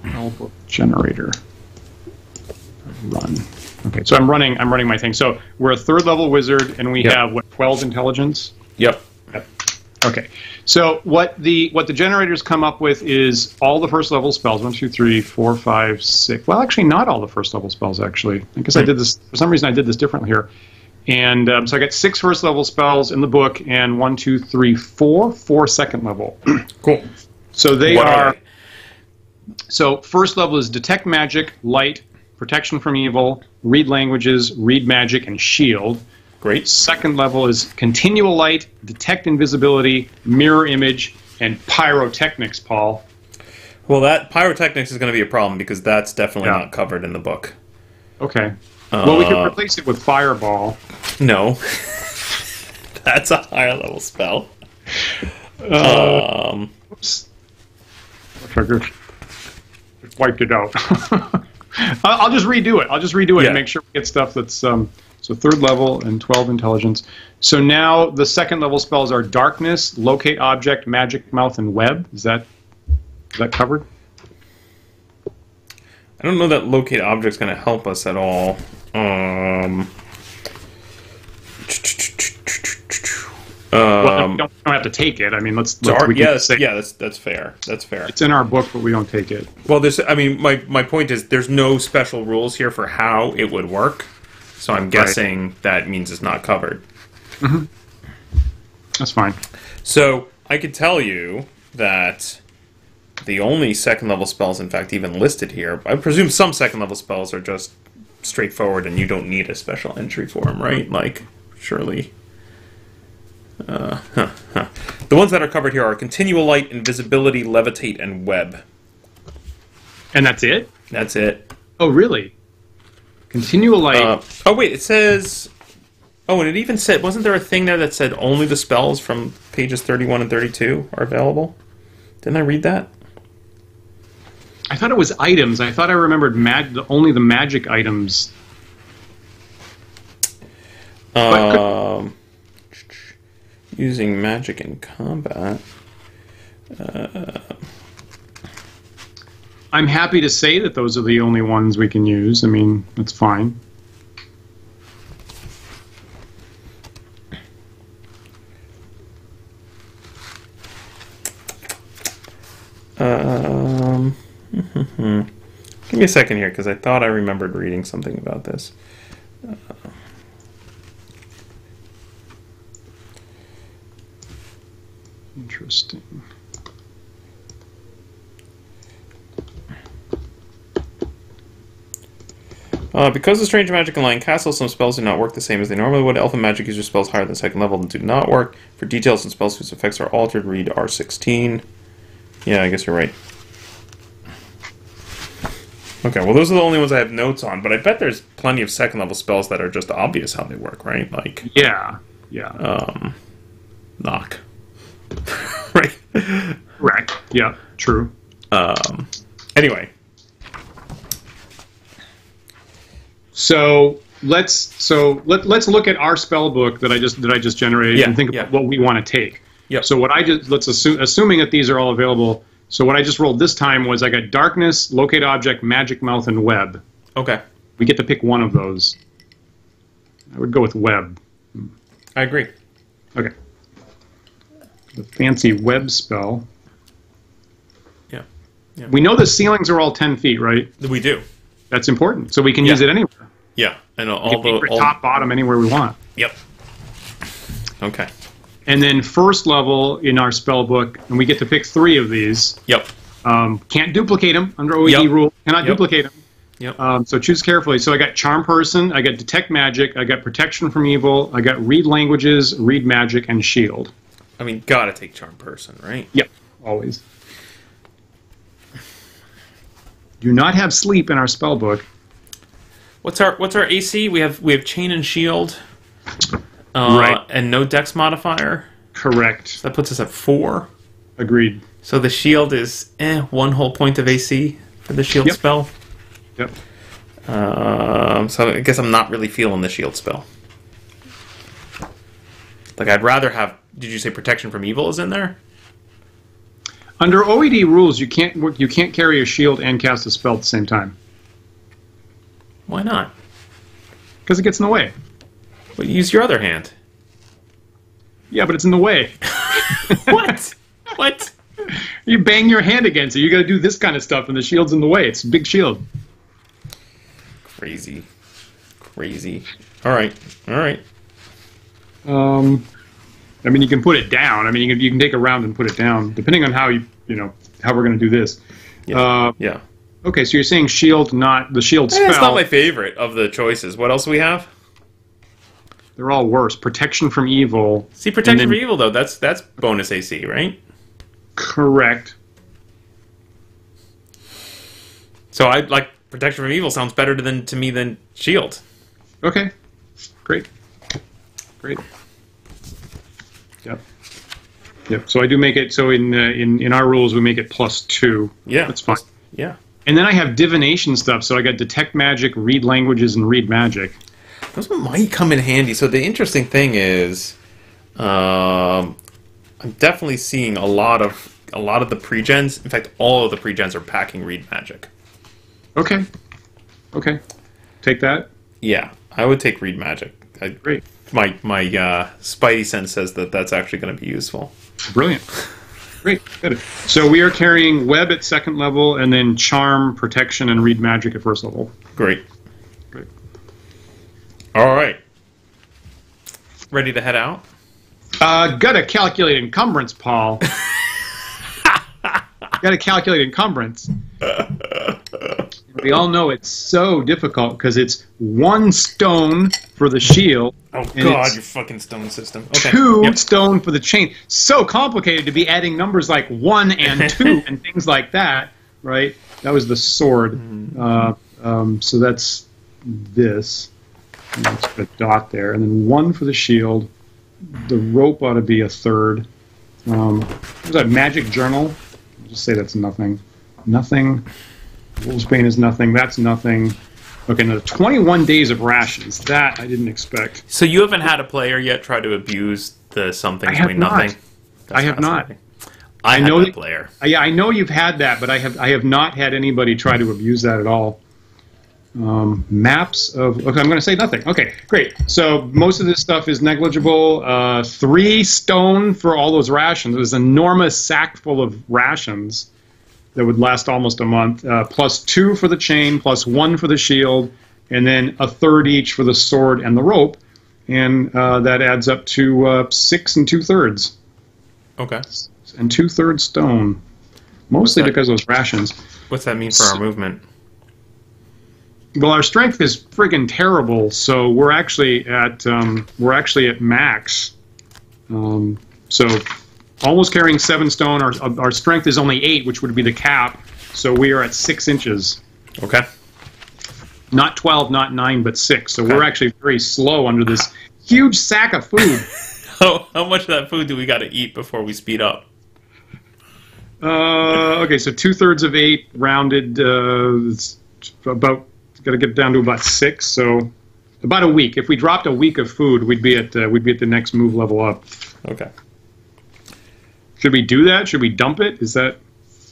spellbook generator. Run. Okay, so I'm running. I'm running my thing. So we're a third level wizard, and we Yep. have what 12 intelligence. Yep. Okay. So what the what the generators come up with is all the first level spells one, two, three, four, five, six. Well, actually, not all the first level spells. Actually, I guess I did this for some reason. I did this differently here. And um, so I got six first level spells in the book, and one, two, three, four, four second level. (clears throat) Cool. so they What are. are? So first level is detect magic, light, protection from evil, read languages, read magic, and shield. Great. Second level is continual light, detect invisibility, mirror image, and pyrotechnics. Paul. Well, that pyrotechnics is going to be a problem because that's definitely Yeah. not covered in the book. Okay. well, we could Uh, replace it with fireball. No. (laughs) that's a higher level spell. Uh, um, Oops. I just just wiped it out. (laughs) I'll I'll just redo it. I'll just redo it Yeah. and make sure we get stuff that's um, so third level and 12 intelligence. So now the second level spells are darkness, locate object, magic mouth, and web. Is that is that covered? I don't know that locate object's going to help us at all. Um, Well, um, we don't, we don't have to take it. I mean, let's. let's dark, we can yes, say yeah, that's that's fair. That's fair. It's in our book, but we don't take it. Well, there's, I mean, my my point is, there's no special rules here for how it would work. So I'm guessing that means it's not covered. That's fine. So I could tell you that the only second level spells, in fact, even listed here, I presume some second level spells are just straightforward and you don't need a special entry for them, right? Like, surely. Uh, huh, huh. The ones that are covered here are Continual Light, Invisibility, Levitate, and Web. And that's it. That's it. Oh, really? Continual light. Uh, oh, wait, it says. Oh, and it even said, wasn't there a thing there that said only the spells from pages 31 and 32 are available? Didn't I read that? I thought it was items. I thought I remembered mag- only the magic items. But could- Um, (tsk) using magic in combat. I'm happy to say that those are the only ones we can use. I mean, that's fine. Um, (laughs) hmm, hmm, hmm. give me a second here because I thought I remembered reading something about this. Interesting. Uh, because of strange magic in Lion Castle, some spells do not work the same as they normally would. Elfin magic uses spells higher than second level do not work. For details on spells whose effects are altered, read R16. Yeah, I guess you're right. Okay, well, those are the only ones I have notes on, but I bet there's plenty of second level spells that are just obvious how they work, right? Like, Yeah, yeah, um, knock. (laughs) right? correct. Yeah, true. Um, anyway, So let's so let, let's look at our spell book that I just that I just generated Yeah, and think yeah. about what we want to take. Yep. So what I just let's assume assuming that these are all available. So what I just rolled this time was I got darkness, locate object, magic mouth, and web. okay. We get to pick one of those. I would go with web. I agree. Okay. The fancy web spell. Yeah. yeah. We know the ceilings are all ten feet, right? We do. That's important. So we can Yeah. use it anywhere. Yeah. And all the. All, top, bottom, anywhere we want. Yep. Okay. And then first level in our spell book, and we get to pick three of these. Yep. Um, can't duplicate them under OED Yep. rule. Cannot Yep. duplicate them. Yep. Um, so choose carefully. So I got charm person, I got detect magic, I got protection from evil, I got read languages, read magic, and shield. I mean, gotta take charm person, right? Yep, always. Do not have sleep in our spell book. What's our What's our AC? We have we have chain and shield. Uh, Right. And no dex modifier. Correct. That puts us at four. Agreed. So the shield is eh, one whole point of AC for the shield Yep. spell. Yep. Um, so I guess I'm not really feeling the shield spell. Like I'd rather have. Did you say protection from evil is in there? Under OED rules, you can't you can't carry a shield and cast a spell at the same time Why not? because it gets in the way. But use your other hand. Yeah, but it's in the way. (laughs) What? what? You bang your hand against it. You got to do this kind of stuff, and the shield's in the way. It's a big shield. Crazy, crazy. All right, all right. Um, I mean, you can put it down. I mean, you can you can take a round and put it down, depending on how you you know how we're going to do this. Yeah. Uh, Yeah. Okay, so you're saying shield, not the shield Eh, spell. It's not my favorite of the choices. What else do we have? They're all worse. Protection from evil. See, protection then- evil though. That's that's bonus AC, right? Correct. So I like protection from evil. Sounds better than to me than shield. Okay. Great. Great. Yep. Yep. So I do make it. So in uh, in in our rules, we make it plus two. Yeah, That's fine. Yeah. And then I have divination stuff. So I got detect magic, read languages, and read magic. Those might come in handy. So the interesting thing is, um, I'm definitely seeing a lot of a lot of the pregens. In fact, all of the pregens are packing read magic. Okay. Okay. Take that. Yeah, I would take read magic. I, Great. my my uh, spidey sense says that that's actually going to be useful. Brilliant. Great. Good. So we are carrying web at second level, and then charm, protection, and read magic at first level. Great. Great. All right. Ready to head out? Uh, gotta calculate encumbrance, Paul. (laughs) gotta calculate encumbrance. (laughs) we all know it's so difficult because it's one stone for the shield, Oh God, your fucking stone system. Okay. two Yep. stone for the chain. So complicated to be adding numbers like one and (laughs) two and things like that, right? That was the sword. Mm-hmm. Uh, um, so that's this. Let's put a dot there, and then one for the shield. The rope ought to be a third. Um, there's that magic journal. I'll just say that's nothing. Nothing. Wolfsbane is nothing. That's nothing. Okay, now 21 days of rations. That I didn't expect. So you haven't had a player yet try to abuse the something I have between not. nothing. I have not. I, I know that that- player. I, yeah, I know you've had that, but I have I have not had anybody try to abuse that at all. Um, maps of okay, I'm going to say nothing. Okay, great. So most of this stuff is negligible. Uh, three stone for all those rations. It was an enormous sack full of rations that would last almost a month. Uh, plus two for the chain, plus one for the shield, and then a third each for the sword and the rope, and uh, that adds up to uh, six and two thirds Okay. and two thirds stone, mostly because of those rations. What's that mean for our movement? Well, our strength is friggin' terrible, so we're actually at um, we're actually at max. Um, so almost carrying seven stone. Our our strength is only eight, which would be the cap. So we are at six inches. Okay. Not 12, not 9, but 6. So we're actually very slow under this huge sack of food. (laughs) How, how much of that food do we got to eat before we speed up? Uh, okay, so two thirds of eight rounded, uh, it's about got to get down to about six. So about a week. If we dropped a week of food, we'd be at uh, we'd be at the next move level up. Okay. Should we do that? Should we dump it? Is that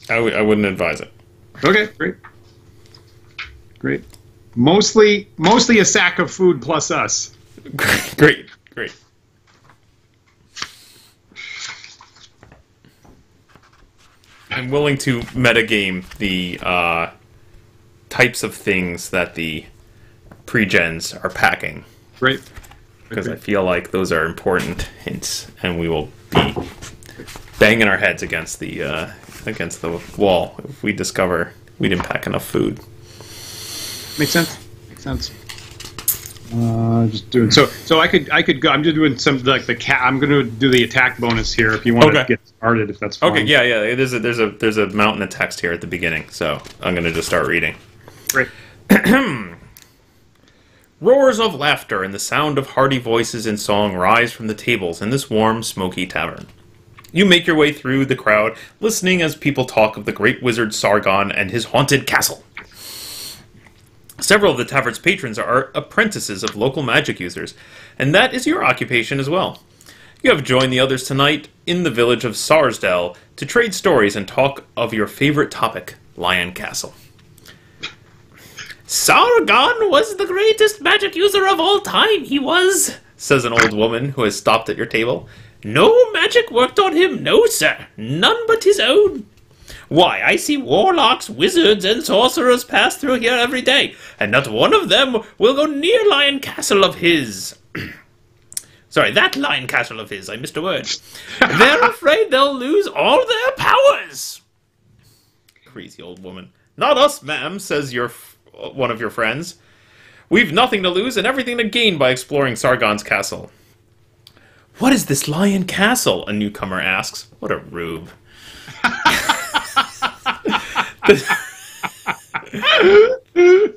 I w- I wouldn't advise it. okay? Great, great. Mostly, mostly a sack of food plus us. (laughs) great, great. I'm willing to metagame the uh, types of things that the pre-gens are packing Great. because I feel like those are important hints, and we will be banging our heads against the uh, against the wall if we discover we didn't pack enough food. Makes sense. Makes sense. Uh, just doing so. So I could I could go. I'm just doing some like the cat. I'm going to do the attack bonus here if you want Okay. to get started. If that's fine. Okay, yeah, yeah. There's a there's a there's a mountain of text here at the beginning, so I'm gonna just start reading. Great. (clears throat) Roars of laughter and the sound of hearty voices in song rise from the tables in this warm, smoky tavern. You make your way through the crowd, listening as people talk of the great wizard Sargon and his haunted castle. Several of the tavern's patrons are apprentices of local magic users, and that is your occupation as well. You have joined the others tonight in the village of Sarsdell to trade stories and talk of your favorite topic, Lion Castle. Sargon was the greatest magic user of all time, he was, says an old woman who has stopped at your table. No magic worked on him, no, sir. None but his own. Why, I see warlocks, wizards, and sorcerers pass through here every day, and not one of them will go near Lion Castle of his. (clears throat) Sorry, that Lion Castle of his, I missed a word. (laughs) They're afraid they'll lose all their powers. Crazy old woman. Not us, ma'am, says your one of your friends. We've nothing to lose and everything to gain by exploring Sargon's castle. What is this Lion Castle? A newcomer asks. What a rube. (laughs)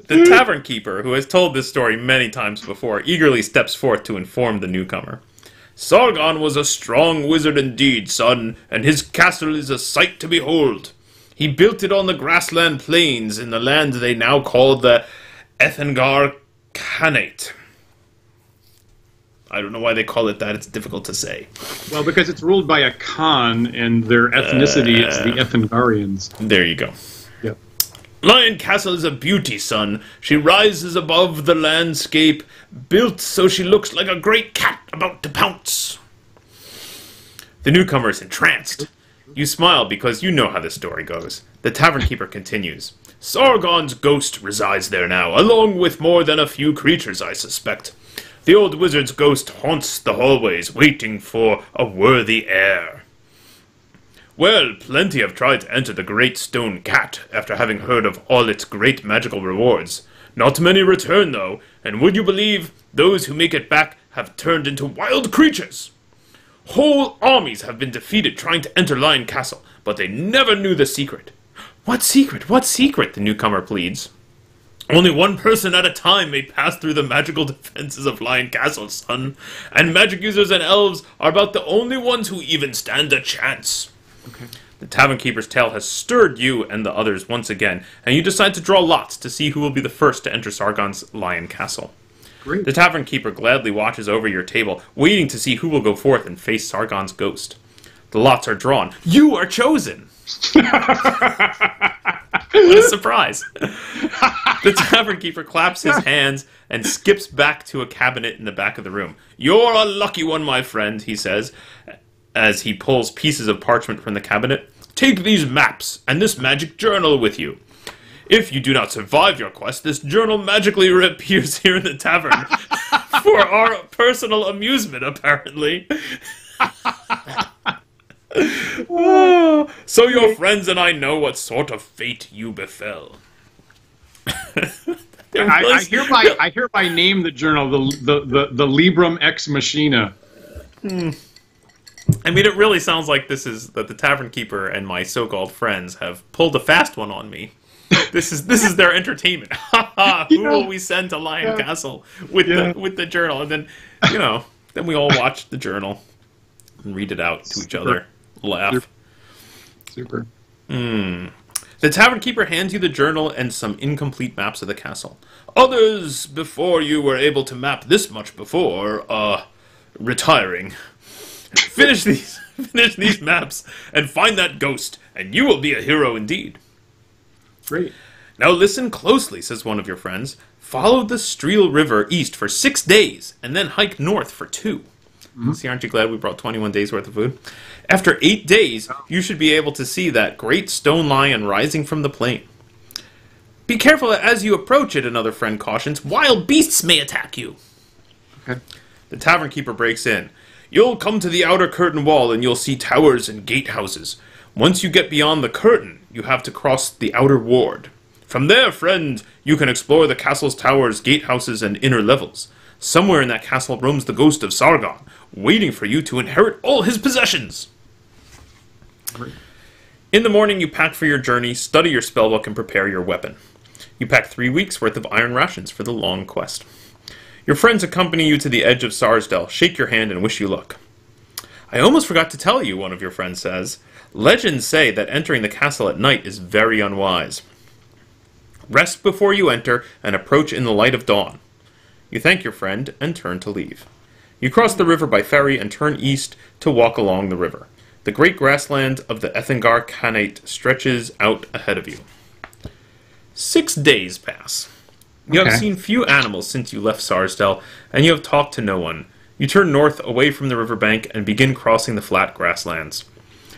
The tavern keeper, who has told this story many times before, eagerly steps forth to inform the newcomer. Sargon was a strong wizard indeed, son, and his castle is a sight to behold. He built it on the grassland plains in the land they now call the Ethengar Khanate. I don't know why they call it that, it's difficult to say. Well, because it's ruled by a Khan, and their ethnicity is the uh, Ethengarians. There you go. Yep. Lion Castle is a beauty, son. She rises above the landscape, built so she looks like a great cat about to pounce. The newcomer is entranced. You smile because you know how the story goes. The tavern keeper continues. Sargon's ghost resides there now, along with more than a few creatures, I suspect. The old wizard's ghost haunts the hallways, waiting for a worthy heir. Well, plenty have tried to enter the Great Stone Cat after having heard of all its great magical rewards. Not many return, though, and would you believe those who make it back have turned into wild creatures? Whole armies have been defeated trying to enter Lion Castle, but they never knew the secret. What secret? What secret? The newcomer pleads. Only one person at a time may pass through the magical defenses of Lion Castle, son, and magic users and elves are about the only ones who even stand a chance. The tavern keeper's tale has stirred you and the others once again, and you decide to draw lots to see who will be the first to enter Sargon's Lion Castle. Great. The tavern keeper gladly watches over your table, waiting to see who will go forth and face Sargon's ghost. The lots are drawn. You are chosen! (laughs) what a surprise! the tavern keeper claps his hands and skips back to a cabinet in the back of the room. You're a lucky one, my friend, he says, as he pulls pieces of parchment from the cabinet. Take these maps and this magic journal with you. If you do not survive your quest, this journal magically reappears here in the tavern (laughs) for our personal amusement, apparently. Oh, so your friends and I know what sort of fate you befell. (laughs) I, I really- hereby (laughs) I hereby name the journal the the the, the Librum Ex Machina. Hmm. I mean, it really sounds like this is that the tavern keeper and my so-called friends have pulled a fast one on me. (laughs) this is this is their entertainment. Who Yeah. will we send to Lion Yeah. Castle with Yeah. the with the journal? And then you know, then we all watch the journal and read it out to each other, laugh. Super. The tavern keeper hands you the journal and some incomplete maps of the castle. Others before you were able to map this much before, uh, retiring. (laughs) Finish these, (laughs) finish these maps and find that ghost, and you will be a hero indeed. Great. Now listen closely, says one of your friends. Follow the Streel River east for six days, and then hike north for 2 See, aren't you glad we brought 21 days worth of food? After eight days, you should be able to see that great stone lion rising from the plain. Be careful as you approach it, another friend cautions. Wild beasts may attack you. Okay. The tavern keeper breaks in. You'll come to the outer curtain wall and you'll see towers and gatehouses. Once you get beyond the curtain, you have to cross the outer ward. From there, friend, you can explore the castle's towers, gatehouses, and inner levels. Somewhere in that castle roams the ghost of Sargon, waiting for you to inherit all his possessions. In the morning, you pack for your journey, study your spellbook, and prepare your weapon. You pack three weeks' worth of iron rations for the long quest. Your friends accompany you to the edge of Sarsdell, shake your hand, and wish you luck. I almost forgot to tell you, one of your friends says. Legends say that entering the castle at night is very unwise. Rest before you enter and approach in the light of dawn. You thank your friend and turn to leave. You cross the river by ferry and turn east to walk along the river. The great grassland of the Ethengar Khanate stretches out ahead of you. Six days pass. You have seen few animals since you left Sarsdell, and you have talked to no one. You turn north away from the riverbank and begin crossing the flat grasslands.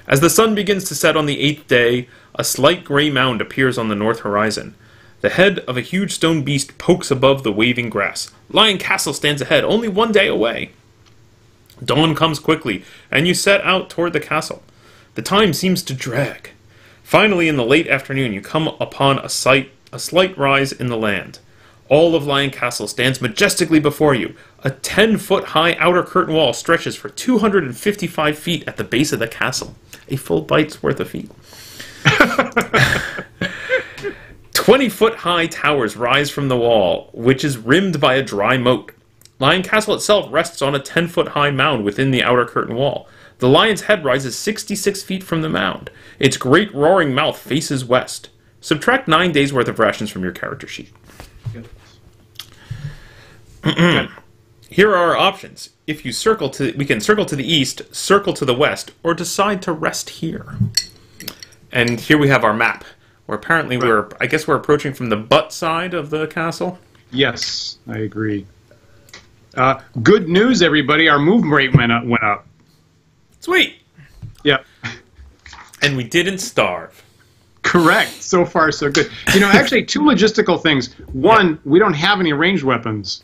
As the sun begins to set on the eighth day, a slight gray mound appears on the north horizon. The head of a huge stone beast pokes above the waving grass. Lion Castle stands ahead, only one day away. Dawn comes quickly, and you set out toward the castle. The time seems to drag. Finally, in the late afternoon, you come upon a sight, a slight rise in the land. All of Lion Castle stands majestically before you. A ten foot high outer curtain wall stretches for 255 feet at the base of the castle. A full bite's worth of feet. (laughs) 20 foot high towers rise from the wall, which is rimmed by a dry moat. Lion Castle itself rests on a 10 foot high mound within the outer curtain wall. The lion's head rises 66 feet from the mound. Its great roaring mouth faces west. Subtract 9 days worth of rations from your character sheet. (clears throat) Here are our options. If you circle to, we can circle to the east, circle to the west, or decide to rest here. And here we have our map, where apparently we're, I guess we're approaching from the butt side of the castle. Yes, I agree. Uh, good news, everybody. Our move rate went up. Went up. Sweet. Yep. And we didn't starve. Correct. So far, so good. You know, actually, two logistical things. One, we don't have any ranged weapons.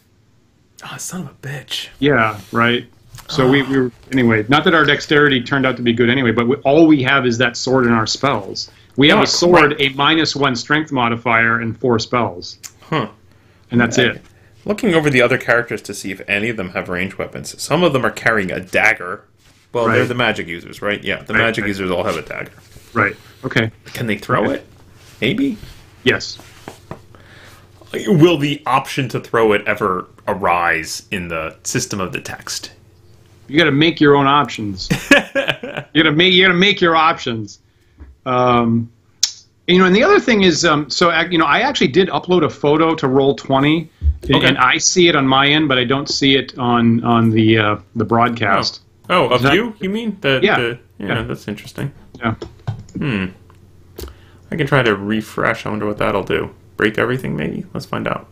Oh, son of a bitch. Yeah, right. So we, we were, anyway, not that our dexterity turned out to be good anyway, but we, all we have is that sword and our spells. We have Oh, a sword, crap. a minus one strength modifier, and four spells. Huh. And that's it. Looking over the other characters to see if any of them have ranged weapons. Some of them are carrying a dagger. Well, they're the magic users, right? Yeah, the Right, magic right. users all have a dagger. Right. Okay. Can they throw Okay. it? Maybe. Yes. Will the option to throw it ever arise in the system of the text? You got to make your own options. (laughs) you got to make you got to make your options. Um, you know, and the other thing is, um, so you know, I actually did upload a photo to Roll20, and, Okay. and I see it on my end, but I don't see it on on the uh, the broadcast. Oh, of that- you? You mean the? Yeah. the- yeah, Yeah. that's interesting. Yeah. Hmm. I can try to refresh. I wonder what that'll do. Break everything, maybe. Let's find out.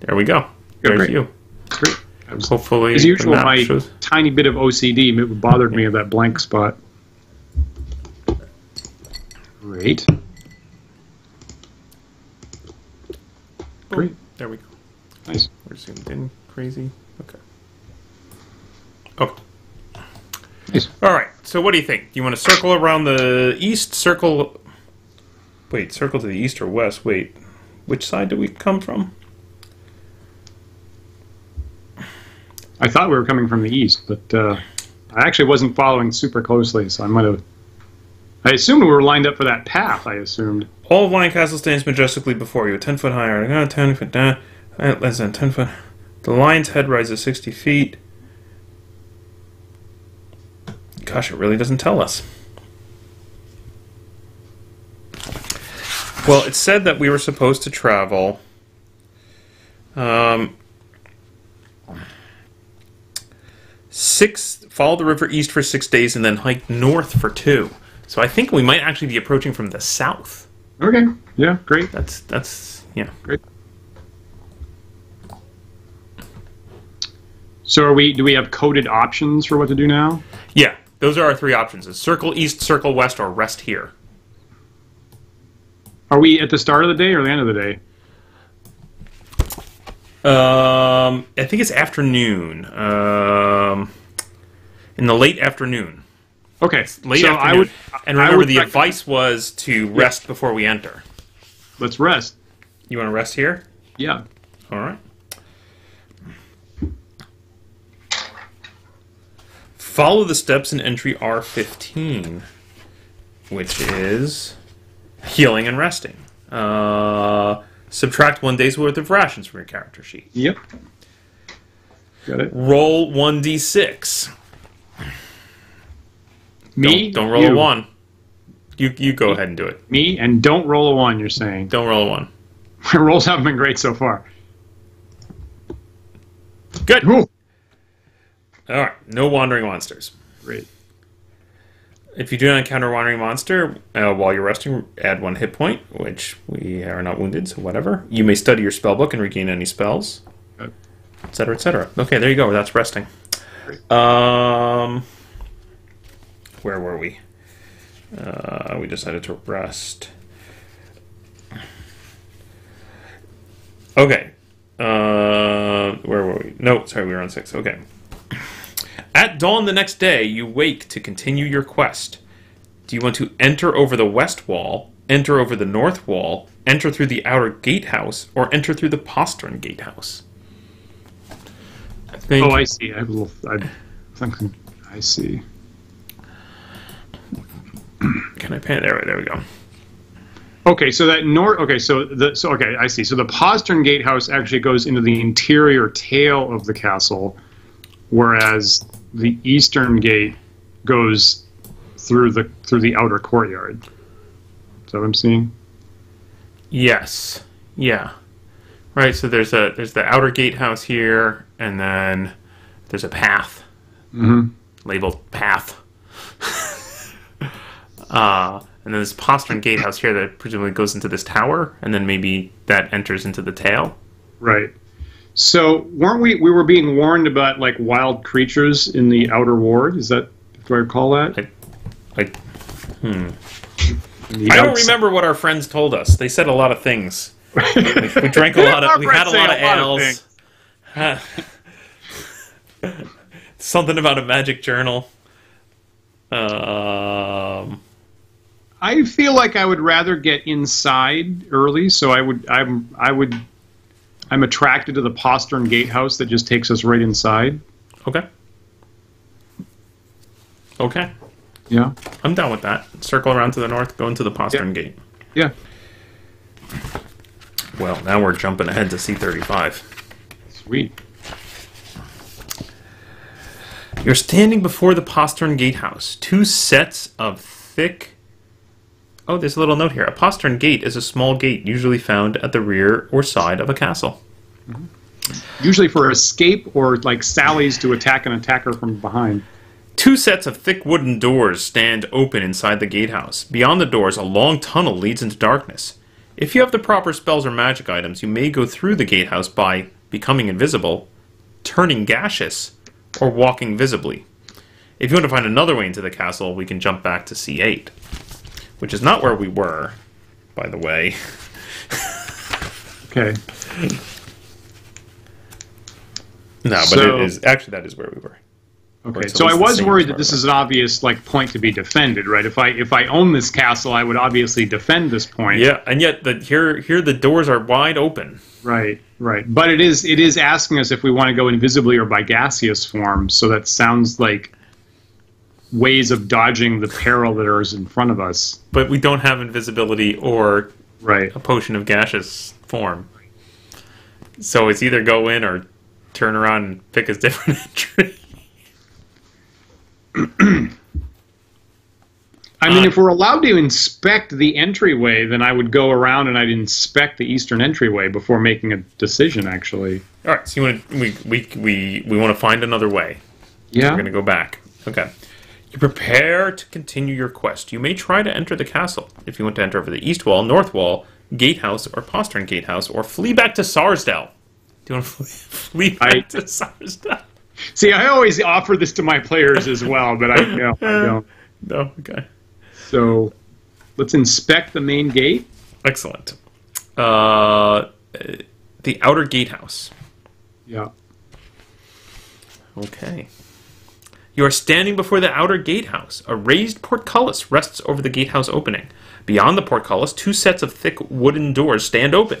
There we go. There's great. you. Great. Hopefully, As usual, my shows- tiny bit of OCD bothered me at that blank spot. Great. Great. There we go. Nice. We're zoomed in crazy. Okay. Okay. Nice. All right. So, what do you think? Do you want to circle around the east? Circle. Wait, circle to the east or west? Wait, which side do we come from? I thought we were coming from the east, but uh, I actually wasn't following super closely, so I might have I assumed we were lined up for that path. I assumed. All of Lion Castle stands majestically before you, 10 foot higher, uh, 10 foot down, uh, less than 10 foot. The lion's head rises 60 feet. Gosh, it really doesn't tell us. Well, it said that we were supposed to travel. Um, six, follow the river east for six days and then hike north for two. So I think we might actually be approaching from the south. Okay. Yeah. Great. That's that's yeah. Great. So are we? Do we have coded options for what to do now? Yeah, those are our three options: is circle east, circle west, or rest here. Are we at the start of the day or the end of the day? Um, I think it's afternoon. Um, in the late afternoon. Okay. Late so afternoon. I would. and remember, would the advice was to rest before we enter. Let's rest. You want to rest here? Yeah. All right. Follow the steps in entry R15, which is healing and resting. Uh, subtract one day's worth of rations from your character sheet. Yep. Got it. Roll 1d6. Me. Don't, don't roll you. a 1. You, you go ahead and do it. Me and don't roll a one. You're saying Don't roll a 1. (laughs) my rolls haven't been great so far. Good. Ooh. All right. No wandering monsters. Great. If you do not encounter a wandering monster uh, while you're resting, add one hit point, which we are not wounded, so whatever. You may study your spell book and regain any spells, etc., etc. Okay, there you go. That's resting. Um, where were we? Uh, we decided to rest. Okay. Uh, where were we? No, sorry, we were on six. Okay. At dawn the next day, you wake to continue your quest. Do you want to enter over the west wall, enter over the north wall, enter through the outer gatehouse, or enter through the postern gatehouse? I think. Oh, I see. I little. I think I see. (clears throat) can I pan? There, there we go. Okay, so that north. Okay, so the so okay, I see. So the postern gatehouse actually goes into the interior tail of the castle, whereas the eastern gate goes through the through the outer courtyard. Is that what I'm seeing? Yes. Yeah. Right. So there's a there's the outer gatehouse here, and then there's a path Mm-hmm. labeled path. Uh, and then this postern gatehouse here that presumably goes into this tower, and then maybe that enters into the tail. Right. So weren't we? We were being warned about like wild creatures in the outer ward. Is that? Do I recall that? I, like, hmm. In I don't remember what our friends told us. They said a lot of things. We drank (laughs) a lot of. Our we had a lot say of a lot of. Something about a magic journal. Um. I feel like I would rather get inside early, so I would. I'm. I would. I'm attracted to the postern gatehouse that just takes us right inside. Okay. Okay. Yeah. I'm down with that. Circle around to the north, go into the postern gate. Yeah. Well, now we're jumping ahead to C35. Sweet. You're standing before the postern gatehouse. Two sets of thick. Oh, there's a little note here. A postern gate is a small gate usually found at the rear or side of a castle. Mm-hmm. Usually for escape or like sallies to attack an attacker from behind. Two sets of thick wooden doors stand open inside the gatehouse. Beyond the doors, a long tunnel leads into darkness. If you have the proper spells or magic items, you may go through the gatehouse by becoming invisible, turning gaseous, or walking visibly. If you want to find another way into the castle, we can jump back to C8, which is not where we were, by the way. Okay. (laughs) No, but So- it is actually that is where we were. Okay. So I was worried that this is an obvious like point to be defended, right? If I if I own this castle, I would obviously defend this point. Yeah, and yet the here here the doors are wide open. Right, right. But it is it is asking us if we want to go invisibly or by gaseous form. So that sounds like ways of dodging the peril that is in front of us. But we don't have invisibility or Right. a potion of gaseous form. So it's either go in or turn around and pick a different (laughs) entry. (clears throat) I mean, Uh, if we're allowed to inspect the entryway, then I would go around and I'd inspect the eastern entryway before making a decision. Actually, All right, so you want to we we we, we want to find another way. yeah. We're going to go back. Okay. You prepare to continue your quest. You may try to enter the castle. If you want to enter over the east wall, north wall, gatehouse, or postern gatehouse, or flee back to Sarsdale. Do you want to (laughs) flee, flee back I- to Sarsdale? See, I always offer this to my players as well, but I, (laughs) you know, I don't. No. Okay. So, let's inspect the main gate. Excellent. Uh, the outer gatehouse. Yeah. Okay. You are standing before the outer gatehouse. A raised portcullis rests over the gatehouse opening. Beyond the portcullis, two sets of thick wooden doors stand open.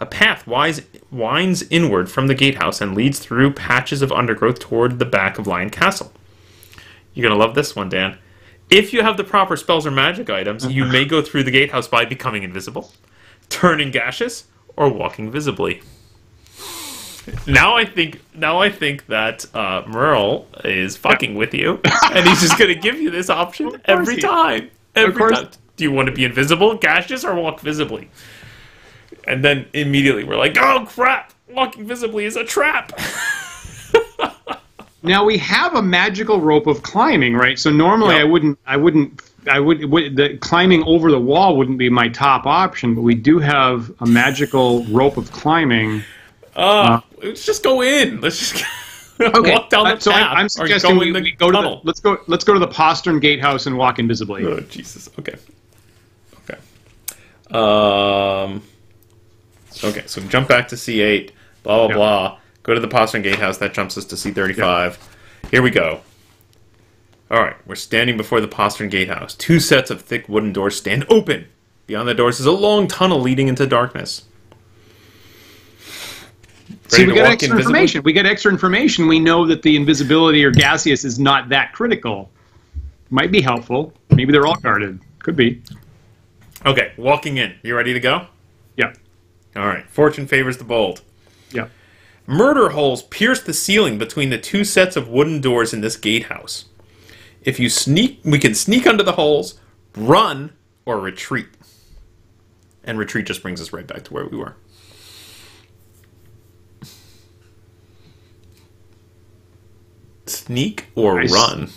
A path winds inward from the gatehouse and leads through patches of undergrowth toward the back of Lion Castle. You're going to love this one, Dan. If you have the proper spells or magic items, you (laughs) may go through the gatehouse by becoming invisible, turning gaseous, or walking visibly. Now I think now I think that uh, Merle is fucking with you, and he's just gonna give you this option every he- time. Every course. time. Do you want to be invisible, gaseous, or walk visibly? And then immediately we're like, oh crap! Walking visibly is a trap. (laughs) Now we have a magical rope of climbing, right? So normally Yeah. I wouldn't, I wouldn't, I would, would the climbing over the wall wouldn't be my top option, but we do have a magical rope of climbing. Uh, let's just go in. Let's just (laughs) Okay, walk down the uh, so path. I'm, I'm suggesting go we, we go to the let's go let's go to the postern gatehouse and walk invisibly. Oh Jesus. Okay. Okay. Um. Okay. So jump back to C eight. Blah blah Yeah. blah. Go to the Postern Gatehouse. That jumps us to C thirty five. Here we go. All right. We're standing before the Postern Gatehouse. Two sets of thick wooden doors stand open. Beyond the doors is a long tunnel leading into darkness. See, we to get extra invisibly? information. We get extra information. We know that the invisibility or gaseous is not that critical. Might be helpful. Maybe they're all guarded. Could be. Okay. Walking in. You ready to go? Yeah. All right. Fortune favors the bold. Yeah. Murder holes pierce the ceiling between the two sets of wooden doors in this gatehouse. If you sneak, we can sneak under the holes, run, or retreat. And retreat just brings us right back to where we were. Sneak or run?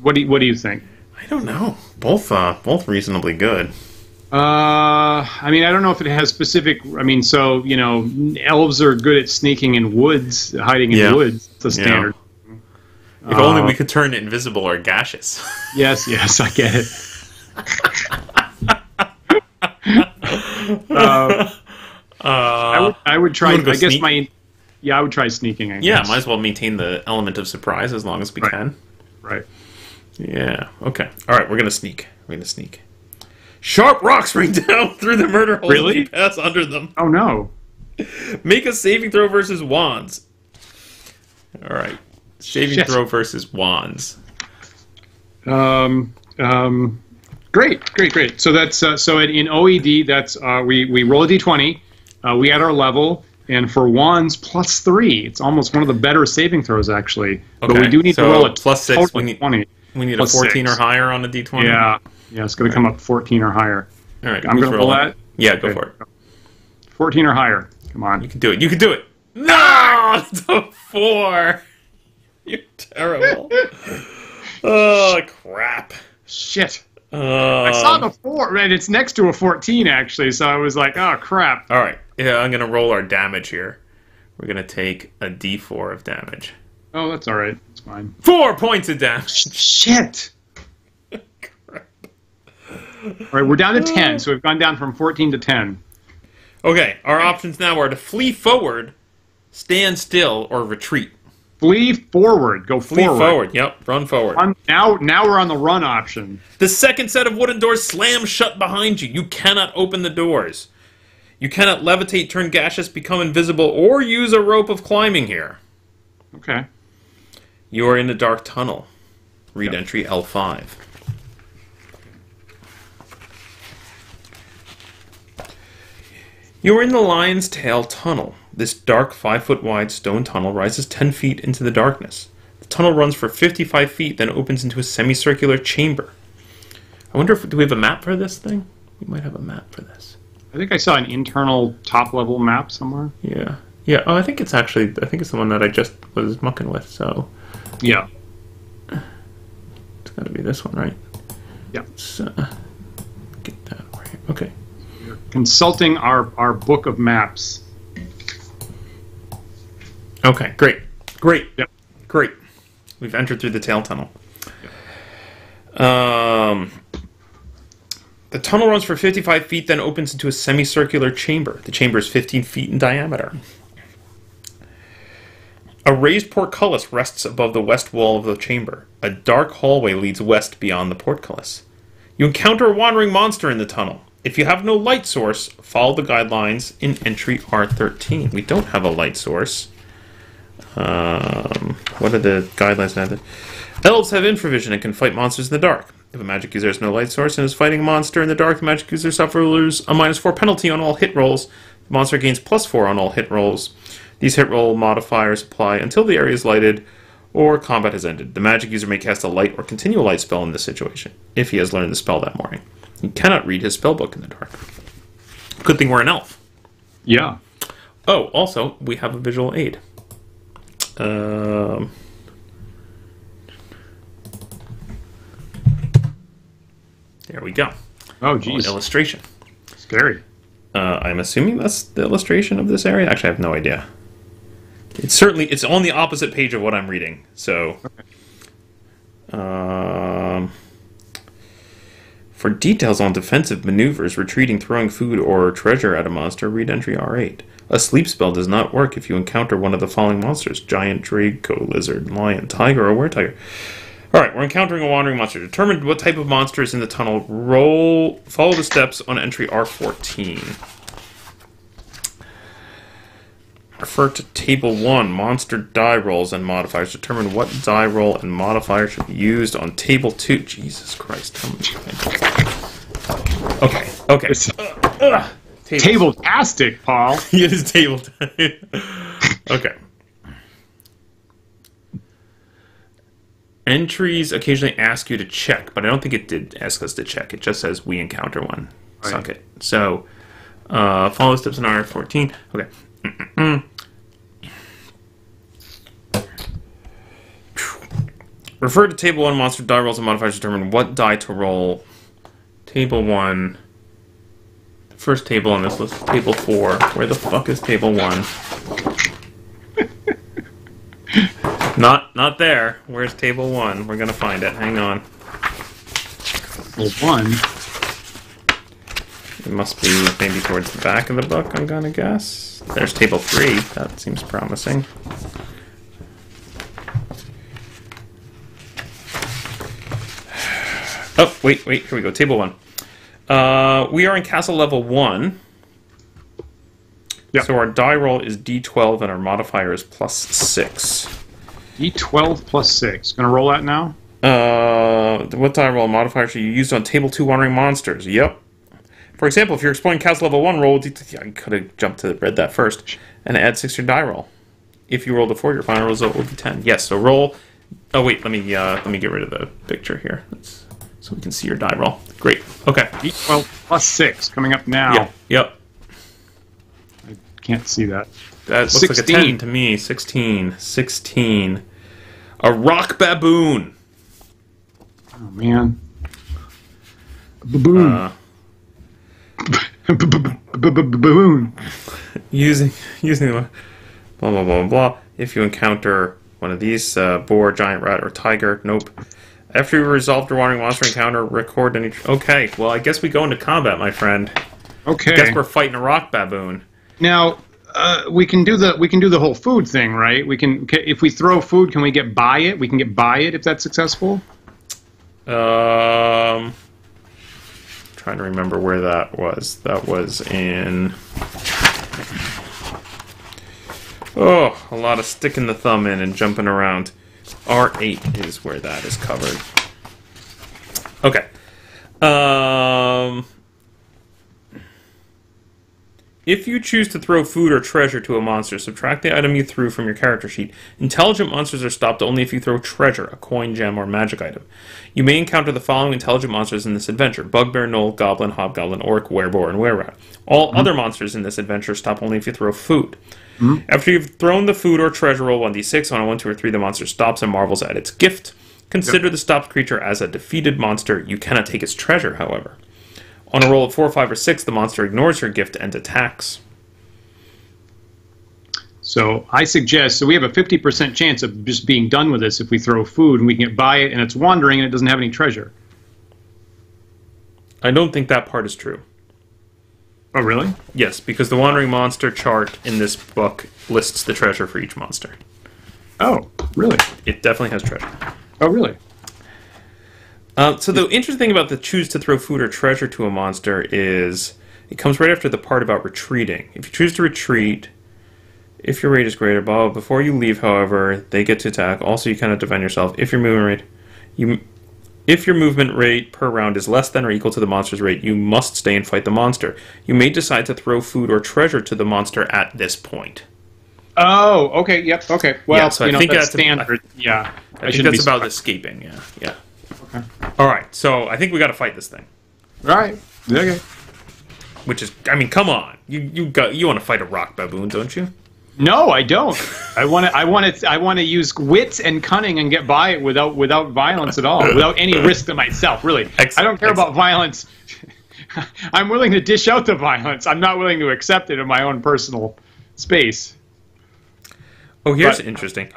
What do you, What do you think? I don't know. Both, uh, both reasonably good. Uh, I mean, I don't know if it has specific. I mean, so you know, elves are good at sneaking in woods, hiding in Yeah. woods. It's a standard. If only Uh, we could turn invisible or gaseous. (laughs) Yes, yes, I get it. (laughs) uh, I would, I would try. you wanna go I guess sneak? my, yeah, I would try sneaking. I yeah, guess. might as well maintain the element of surprise as long as we Right. can. right. Yeah. Okay. All right. We're gonna sneak. We're gonna sneak. Sharp rocks ring (laughs) down through the murder holes. Really? as Pass under them. Oh no. Make a saving throw versus wands. All right. Saving Shit. throw versus wands. Um, um, great, great, great. So that's uh, so in, in OED, that's uh, we we roll a d20. Uh, we add our level, and for wands plus three, it's almost one of the better saving throws actually. Okay. But we do need so to roll a plus six, we need- 20. We need a 14 six. or higher on the d20. Yeah, yeah, it's going to come up 14 or higher. All right. I'm gonna roll rolling? that. Yeah. Go for it. 14 or higher. Come on. You can do it. You can do it. No, (laughs) it's a four. You're terrible. (laughs) oh crap. Shit. Uh, I saw the four, and it's next to a 14 actually. So I was like, oh crap. All right. Yeah, I'm gonna roll our damage here. We're gonna take a D4 of damage. Oh, that's all right. It's fine. Four points of damage. Shit. (laughs) All right, we're down to 10, so we've gone down from 14 to 10. Okay, our options now are to flee forward, stand still, or retreat. Flee forward. Go Flee forward. forward. Yep, run forward. Now, now we're on the run option. The second set of wooden doors slam shut behind you. You cannot open the doors. You cannot levitate, turn gaseous, become invisible, or use a rope of climbing here. Okay. You are in a dark tunnel. Read Yep. entry L5. You are in the Lion's Tail Tunnel. This dark, five foot wide stone tunnel rises 10 feet into the darkness. The tunnel runs for 55 feet, then opens into a semicircular chamber. I wonder if do we have a map for this thing? We might have a map for this. I think I saw an internal top level map somewhere. Yeah. Yeah. Oh, I think it's actually I think it's the one that I just was mucking with. So Yeah. it's got to be this one, right? Yeah. Let's, uh, get that right. Okay. Consulting our, our book of maps. Okay. Great. Great. Yep. Great. We've entered through the tail tunnel. Um, the tunnel runs for 55 feet, then opens into a semicircular chamber. The chamber is 15 feet in diameter. A raised portcullis rests above the west wall of the chamber. A dark hallway leads west beyond the portcullis. You encounter a wandering monster in the tunnel. If you have no light source, follow the guidelines in entry R13. We don't have a light source. Um, what are the guidelines now? Elves have infravision and can fight monsters in the dark. If a magic user has no light source and is fighting a monster in the dark, the magic user suffers a minus four penalty on all hit rolls. The monster gains plus four on all hit rolls. These hit roll modifiers apply until the area is lighted or combat has ended. The magic user may cast a light or continual light spell in this situation, if he has learned the spell that morning. He cannot read his spell book in the dark. Good thing we're an elf. Yeah. Oh, also, we have a visual aid. Um, there we go. Oh, geez. illustration. Scary. Uh, I'm assuming that's the illustration of this area. Actually, I have no idea. It's certainly it's on the opposite page of what I'm reading. So, um, for details on defensive maneuvers, retreating, throwing food or treasure at a monster, read entry R8. A sleep spell does not work if you encounter one of the following monsters: giant, draco, lizard, lion, tiger, or were tiger. All right, we're encountering a wandering monster. Determine what type of monster is in the tunnel. Roll, follow the steps on entry R14. Refer to table one, monster die rolls and modifiers. Determine what die roll and modifier should be used on table two. Jesus Christ. how Okay, okay. Ugh, ugh. Table-tastic, Paul. (laughs) it is table (laughs) okay. Entries occasionally ask you to check, but I don't think it did ask us to check. It just says we encounter one. Right. Suck it. So, uh, follow steps in R14. Okay. Mm-mm-mm. Refer to table one monster die rolls and modifiers to determine what die to roll. Table one. First table on this list, is table four. Where the fuck is table one? (laughs) not, not there. Where's table one? We're gonna find it. Hang on. Well, one. It must be maybe towards the back of the book. I'm gonna guess. There's table three. That seems promising. (sighs) Oh, wait, wait. Here we go. Table one. Uh, we are in castle level one. Yeah. So our die roll is d12 and our modifier is plus six. D12 plus 6. Gonna roll that now? Uh, what die roll modifier should you use on table two wandering monsters? Yep. For example, if you're exploring castle level one, roll. D- I could have jumped to read that first, and add six to your die roll. If you rolled a four, your final result will be ten. Yes. So roll. Oh wait, let me uh, let me get rid of the picture here. Let's, so we can see your die roll. Great. Okay. D12 plus 6 coming up now. Yeah. Yep. Can't see that. That looks like a 10 to me. 16. 16. A rock baboon. Oh, man. Baboon. Uh, Baboon. (laughs) using using the blah blah blah blah. If you encounter one of these, uh, boar, giant rat, or tiger, nope. After you resolve your wandering monster encounter, record any. Okay, well, I guess we go into combat, my friend. Okay. I Guess we're fighting a rock baboon. Now, uh, we can do the we can do the whole food thing, right? We can if we throw food, can we get by it? We can get by it if that's successful. Um, trying to remember where that was. That was in. Oh, a lot of sticking the thumb in and jumping around. R8 is where that is covered. Okay. Um, if you choose to throw food or treasure to a monster, subtract the item you threw from your character sheet. Intelligent monsters are stopped only if you throw treasure, a coin, gem, or magic item. You may encounter the following intelligent monsters in this adventure Bugbear, Gnoll, Goblin, Hobgoblin, Orc, Wereboar, and Wererat. All hmm. other monsters in this adventure stop only if you throw food. Hmm. After you've thrown the food or treasure, roll 1d6. On a 1, 2, or 3, the monster stops and marvels at its gift. Consider the stopped creature as a defeated monster. You cannot take its treasure, however. On a roll of 4, 5, or 6, the monster ignores your gift and attacks. So I suggest so we have a 50% chance of just being done with this if we throw food and we can get by it and it's wandering and it doesn't have any treasure. I don't think that part is true. Oh, really? Yes, because the Wandering Monster chart in this book lists the treasure for each monster. Oh, really? It definitely has treasure. Oh, really? Uh, so the interesting thing about the choose to throw food or treasure to a monster is it comes right after the part about retreating. If you choose to retreat, if your rate is greater, blah, blah, before you leave, however, they get to attack. Also, you cannot defend yourself. If your movement rate, you, if your movement rate per round is less than or equal to the monster's rate, you must stay and fight the monster. You may decide to throw food or treasure to the monster at this point. Oh, okay. Yep. Okay. Well, Yeah, so I you know, think that's that's- standard. yeah. I, think that's about escaping. Yeah, yeah. All right, so I think we got to fight this thing. All right. Okay. Which is, I mean, come on, you you got you want to fight a rock baboon, don't you? No, I don't. I want to. I want to. I want to use wits and cunning and get by it without without violence at all, without any risk to myself. Really, Excellent, I don't care about violence. (laughs) I'm willing to dish out the violence. I'm not willing to accept it in my own personal space. Oh, here's But- interesting.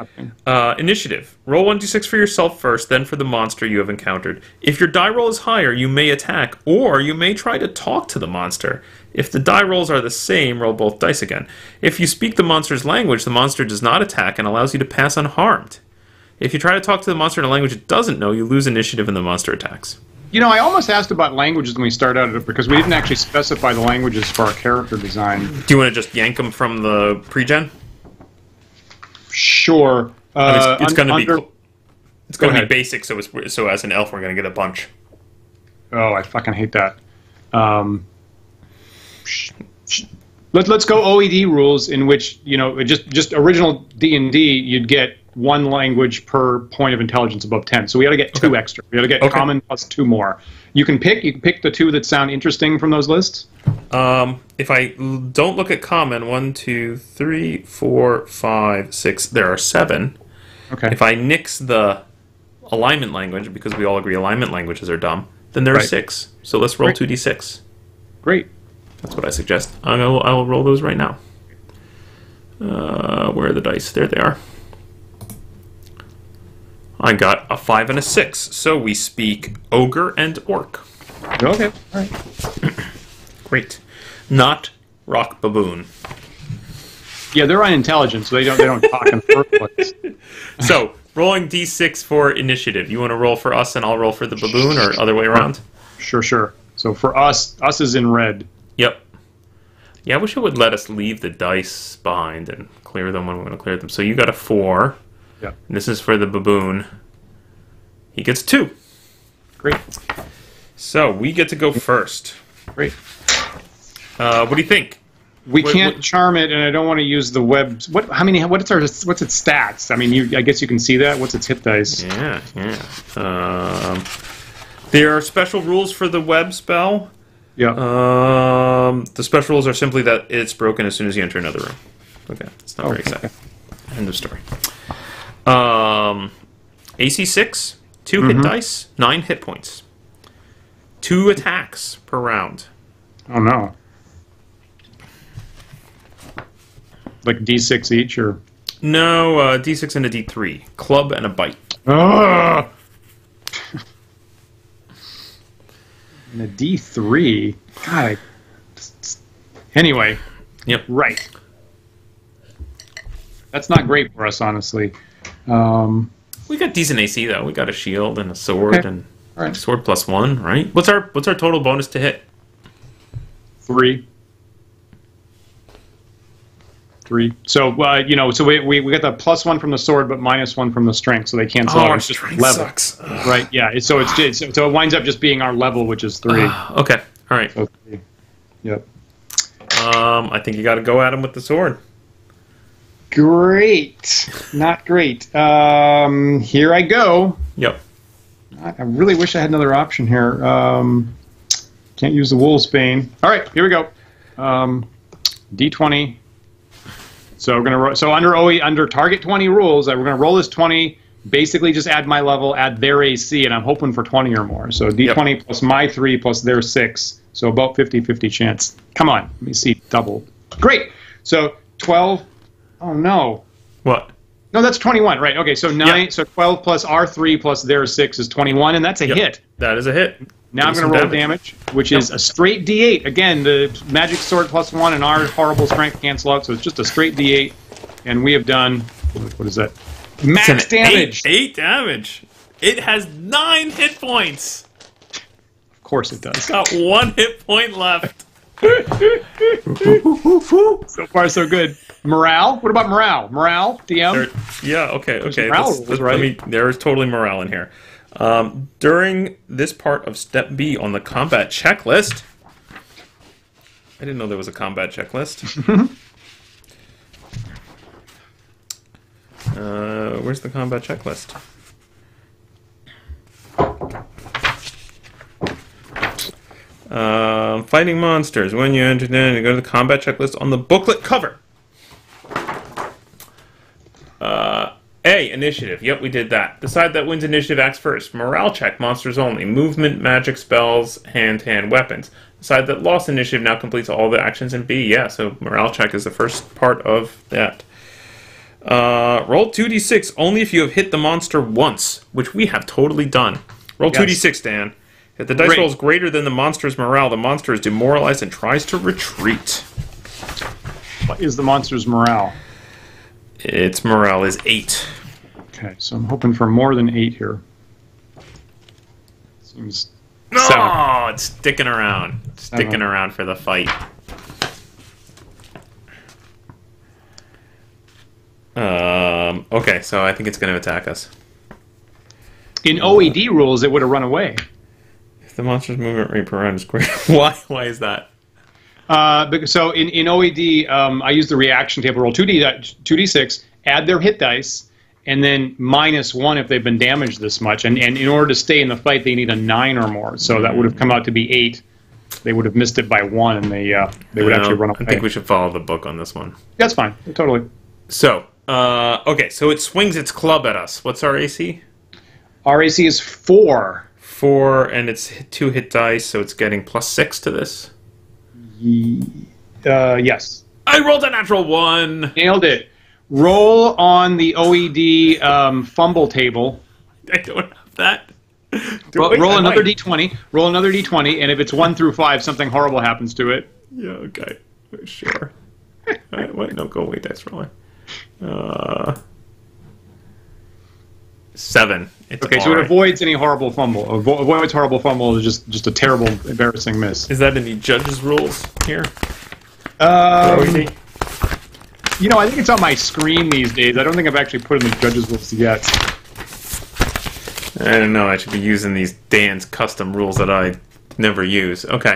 Uh, initiative. Roll 1d6 for yourself first, then for the monster you have encountered. If your die roll is higher, you may attack, or you may try to talk to the monster. If the die rolls are the same, roll both dice again. If you speak the monster's language, the monster does not attack and allows you to pass unharmed. If you try to talk to the monster in a language it doesn't know, you lose initiative and the monster attacks. You know, I almost asked about languages when we started out because we didn't actually specify the languages for our character design. Do you want to just yank them from the pre-gen? Sure. Uh, it's going to be it's going to be basic, so it's, so as an elf we're going to get a bunch. Oh, I fucking hate that. Um, let, let's go OED rules in which you know just just original D and D you'd get one language per point of intelligence above ten. So we got to get two Okay. extra. We got to get Okay. common plus two more. You can pick. You can pick the two that sound interesting from those lists. Um, if I don't look at common, one, two, three, four, five, six, there are seven. Okay. If I nix the alignment language, because we all agree alignment languages are dumb, then there are Right. six. So let's roll Great. 2d6. Great. That's what I suggest. I'll, I'll roll those right now. Uh, where are the dice? There they are. I got a five and a six. So we speak ogre and orc. Okay. All right. (clears throat) Great. Not rock baboon. Yeah, they're unintelligent, so they don't they don't talk in the first place. (laughs) So, rolling d6 for initiative. You want to roll for us and I'll roll for the baboon or other way around? Sure, sure. So for us, us is in red. Yep. Yeah, I wish it would let us leave the dice behind and clear them when we want to clear them. So you got a 4. Yeah. This is for the baboon. He gets 2. Great. So, we get to go first. Great. Uh, what do you think? We What- can't what- charm it, and I don't want to use the web. What? How many? What's our? What's its stats? I mean, you. I guess you can see that. What's its hit dice? Yeah, yeah. Um, there are special rules for the web spell. Yeah. Um, the special rules are simply that it's broken as soon as you enter another room. Okay, it's not very Okay. exciting. End of story. Um, AC six, 2 hit dice, nine hit points, two attacks per round. oh no. Like D six each, or. No, uh, D6 and a D3, club and a bite. Ah. (laughs) and a D three. God. I, anyway, Yep. right. That's not great for us, honestly. Um, We got decent AC though. We got a shield and a sword Okay. and all right. sword plus one, right? What's our what's our total bonus to hit? Three. three. So uh, you know, so we, we we got the plus one from the sword, but minus one from the strength, so they cancel Oh, out. our It's just strength level. sucks. Right? Yeah. So it's, it's so it winds up just being our level, which is three. okay, all right. So three. Yep. Um, I think you got to go at him with the sword. Great. Not great. Um, here I go. Yep. I I really wish I had another option here. Um, can't use the Wolves Bane. All right, here we go. Um, D20. So we're gonna ro- so under OE under target 20 rules, uh, we're gonna roll this 20. Basically, just add my level, add their AC, and I'm hoping for 20 or more. So D20 plus my three plus their six. So about 50-50 chance. Come on, let me see double. Great. So 12. Oh no. What? No, that's 21, right? Okay, so nine, so 12 plus R3 plus their six is 21, and that's a Yep. hit. That is a hit. Now I'm going to roll damage, which is a straight D8. Again, the magic sword plus one and our horrible strength cancel out, so it's just a straight D8. And we have done, what is that? Max damage. Eight, eight damage. It has nine hit points. Of course it does. It's Got one hit point left. (laughs) (laughs) So far, so good. Morale? What about morale? Morale, DM? There- yeah. Okay. Okay. morale let's- let's- right? Let me. There is totally morale in here. Um, during this part of Step B on the combat checklist, I didn't know there was a combat checklist. (laughs) uh, where's the combat checklist? Um, fighting monsters. When you enter in, you go to the combat checklist on the booklet cover. Uh, A, initiative. Yep, we did that. Decide that wins initiative acts first. Morale check, monsters only. Movement, magic, spells, hand, to hand, weapons. Decide that lost initiative now completes all the actions in B. Yeah, so morale check is the first part of that. Uh, roll 2d6 only if you have hit the monster once, which we have totally done. Roll Yes. 2d6, Dan. If the dice Great. roll is greater than the monster's morale, the monster is demoralized and tries to retreat. What is the monster's morale? Its morale is 8. Okay, so I'm hoping for more than eight here. Seems No, Seven. it's sticking around. Sticking around for the fight. Um, okay, so I think it's going to attack us. in OED rules, it would have run away. If the monster's movement rate per round is greater, (laughs) why? Why is that? Uh, so in, in OED, um, I use the reaction table roll 2D, 2d6, add their hit dice, and then minus one if they've been damaged this much. And, and in order to stay in the fight, they need a nine or more. So that would have come out to be eight. They would have missed it by one, and they uh, they would No, actually run away. I think we should follow the book on this one. That's fine, totally. So, uh, okay, so it swings its club at us. What's our AC? Our AC is four. Four, and it's two hit dice, so it's getting plus six to this. Uh, yes, I rolled a natural one. nailed it. Roll on the OED um, fumble table. I don't have that. (laughs) Do- Roll, roll another might. d20. Roll another d20, and if it's one through five, something horrible happens to it. Yeah, okay. Sure. (laughs) Alright, wait, no, go away, dice roller. Uh, seven. It's Okay, so it alright. avoids any horrible fumble. Avo- avoids horrible fumble is just just a terrible, embarrassing miss. Is that in the judges' rules here? Um, you know, I think it's on my screen these days. I don't think I've actually put in the judges' rules yet. I don't know. I should be using these Dan's custom rules that I never use. Okay,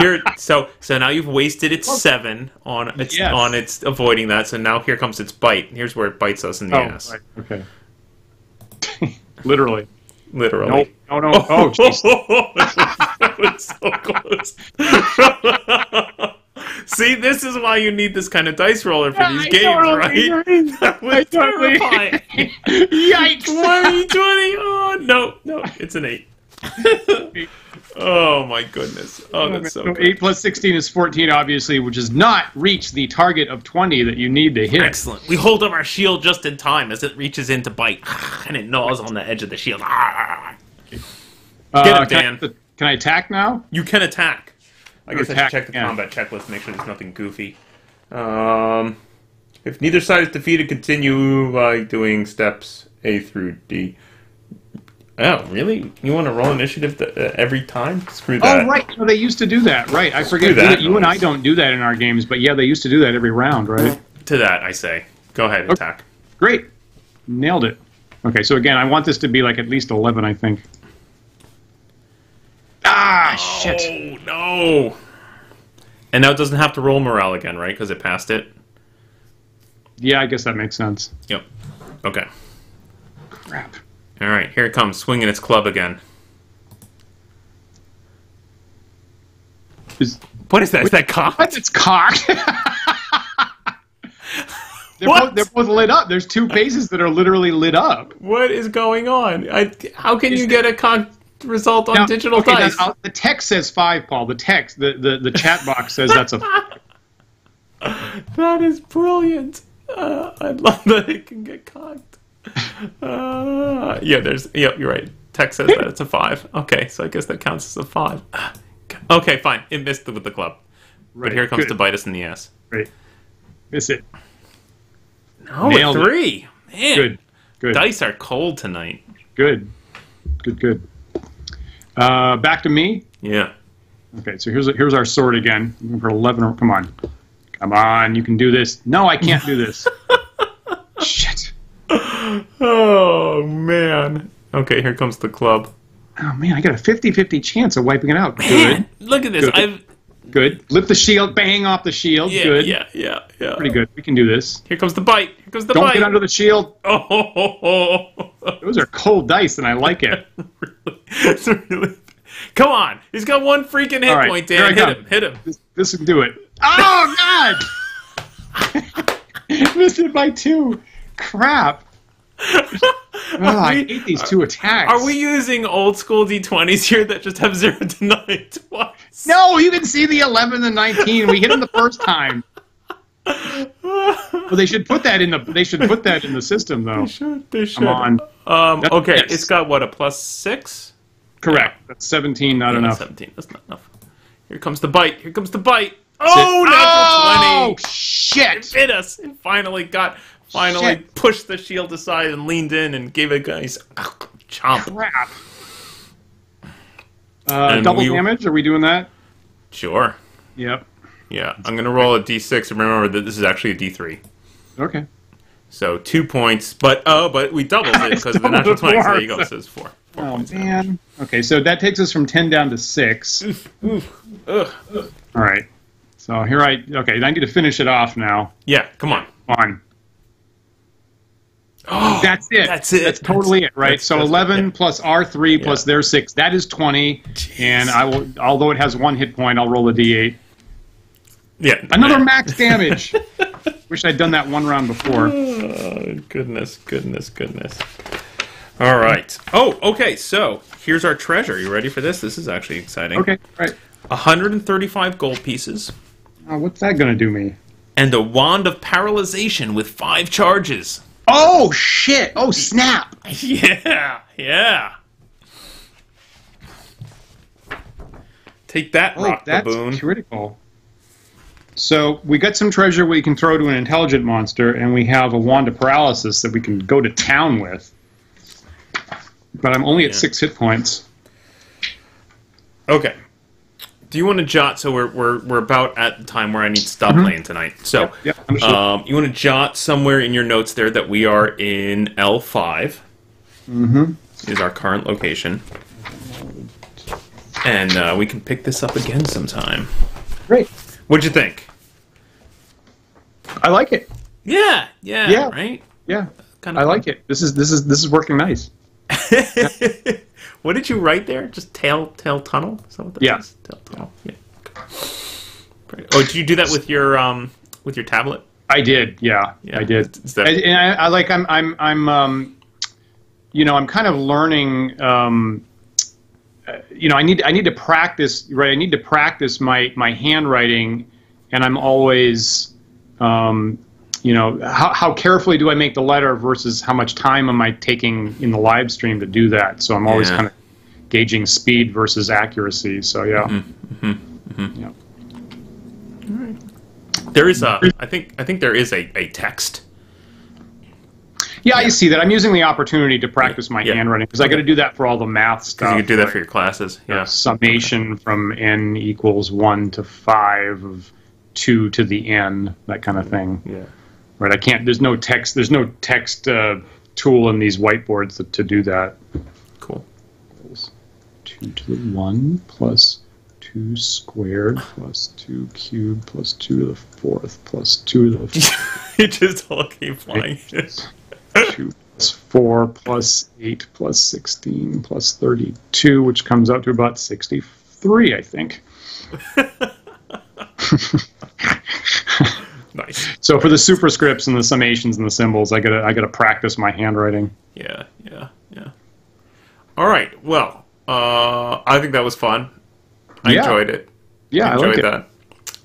here. So so now you've wasted its seven on its Yes. on its avoiding that. So now here comes its bite. Here's where it bites us in the Oh, ass. right, okay. (laughs) Literally. Literally. No, no, no. (laughs) Oh, jeez. that was so close. See, this is why you need this kind of dice roller for these I games, totally right? agree. (laughs) That was I totally- terrifying. Yikes! 20, 20. Oh, no, no, it's an 8. Oh, my goodness. Oh, that's so So good. 8 plus 16 is 14, obviously, which does not reach the target of 20 that you need to hit. Excellent. We hold up our shield just in time as it reaches in to bite, (sighs) and it gnaws on the edge of the shield. Uh, Get it, can, I, Dan. can I attack now? You can attack. I guess I should check the combat checklist, make sure there's nothing goofy. Um, if neither side is defeated, continue by doing steps A through D. Oh, really? You want to roll initiative th- uh, every time? Screw that. Oh, right. No, they used to do that. Right. I forget. that You, you and I don't do that in our games, but yeah, they used to do that every round, right? to that. I say, go ahead, attack. Great. Nailed it. Okay, so again, I want this to be like at least 11, I think. Ah, shit. Oh no! And now it doesn't have to roll morale again, right? Because it passed it. Yeah, I guess that makes sense. Yep. Okay. Crap. All right. Here it comes, swinging its club again. Is, What is that? Is that cocked? what? It's cocked. (laughs) they're, What? Both, they're both lit up. There's two bases that are literally lit up. What is going on? I, how can Is you it- get a cocked result on Now, digital okay, dice? now, uh, the text says five, Paul. The text, the, the, the chat box says that's a. (laughs) That is brilliant. Uh, I love that it can get cocked. Uh, yeah, there's. Yep, you're right. Text says that it's a five. Okay, so I guess that counts as a five. Okay, fine. It missed with the club, but here comes good. to bite us in the ass. Right. Miss it. Nailed a it. three. Man, Good. Good. dice are cold tonight. Good. Good. Good. Uh, back to me. Yeah. Okay, so here's here's our sword again. Looking for eleven. Come on, come on. You can do this. No, I can't do this. (laughs) Shit. Oh man. Okay, here comes the club. Oh man, I got a 50-50 chance of wiping it out. (laughs) Good. Man, look at this. Good. I've Good. Lift the shield. Bang off the shield. yeah, good. yeah, yeah, yeah. Pretty good. We can do this. Here comes the bite. Here comes the Don't bite. get under the shield. (laughs) Oh, ho, ho, ho. Those are cold dice, and I like it. really, (laughs) it's really. Come on, he's got one freaking hit All right, point. here I Dan, hit come. him, hit him. This, this will do it. Oh God! Missed it by two. Crap. (laughs) Oh, I hate these two attacks. Are we using old school d20s here that just have zero to nine twice? No, you can see the 11 and 19. We hit them the first time. (laughs) Well, they should put that in the. They should put that in the system, though. They should. They should. Come on. Um, okay, Yes. it's got what a plus six. Correct. That's 17. Not Yeah, enough. Seventeen. That's not enough. Here comes the bite. Here comes the bite. Oh, natural oh, twenty. shit! hit us and finally got finally Shit. pushed the shield aside and leaned in and gave a nice chomp. Crap. Uh, double we- damage? Are we doing that? Sure. Yep. Yeah, I'm gonna roll a d6 and remember that this is actually a d3. Okay. So two points, but oh, but we doubled it (laughs) because of the natural it twenty. So there you go. So it's four. Four Oh points. man. Okay, so that takes us from 10 down to six. Ugh. All right. So here I. Okay, I need to finish it off now. Yeah, come on. Fine. Oh, (gasps) That's it. That's it. That's totally it, right? that's- so that's- 11 yeah. plus R3 plus their 6, that is 20. And I will, although it has one hit point, I'll roll a d8. Yeah. Another max damage. (laughs) Wish I'd done that one round before. Oh, (sighs) goodness, goodness, goodness. All right. Oh, okay. So here's our treasure. You ready for this? This is actually exciting. Okay, right. 135 gold pieces. Oh, what's that going to do me? and a wand of paralyzation with five charges. Oh, shit. Oh, snap. (laughs) Yeah, yeah. Take that, Oh, rock that's baboon. critical. So we got some treasure we can throw to an intelligent monster, and we have a wand of paralysis that we can go to town with. But I'm only at Yeah. six hit points. Okay. Do you want to jot? So we're we're we're about at the time where I need to stop playing tonight. So, Mm-hmm. Yep, understood. um, you want to jot somewhere in your notes there that we are in L 5 Mm-hmm. Is our current location, and uh, we can pick this up again sometime. Great. What'd you think? I like it. Yeah, yeah, Yeah. right. Yeah, Kind of. I like it. This is this is this is working nice. (laughs) what did you write there? Just tail tail tunnel? Is that what that Yeah. is? Tail tunnel. Yeah. Oh, did you do that with your um with your tablet? I did. Yeah, Yeah. I did. That- and, and I, I like. I'm. I'm. I'm. Um, you know, I'm kind of learning. Um, uh, you know, I need. I need to practice. Right. I need to practice my my handwriting, and I'm always. Um, you know, how, how carefully do I make the letter versus how much time am I taking in the live stream to do that? So I'm always Yeah. kind of gauging speed versus accuracy. So yeah. Mm-hmm. yeah. There is a I think I think there is a, a text. Yeah, I see that. I'm using the opportunity to practice my Yeah. handwriting because I got to do that for all the math stuff. You could do that like, for your classes. Yeah. summation from n equals one to five of two to the n, that kind of thing. Yeah. Right? I can't. There's no text. There's no text uh, tool in these whiteboards to, to do that. Cool. Two to the one plus two squared plus two cubed plus two to the fourth plus two to the (laughs) you just all keep flying. two plus four plus eight plus sixteen plus thirty-two, which comes out to about sixty-three, I think. (laughs) (laughs) nice. So for the superscripts and the summations and the symbols, I gotta I gotta practice my handwriting. Yeah, yeah, yeah. All right. Well, uh, I think that was fun. I Yeah. enjoyed it. Yeah, I enjoyed like it.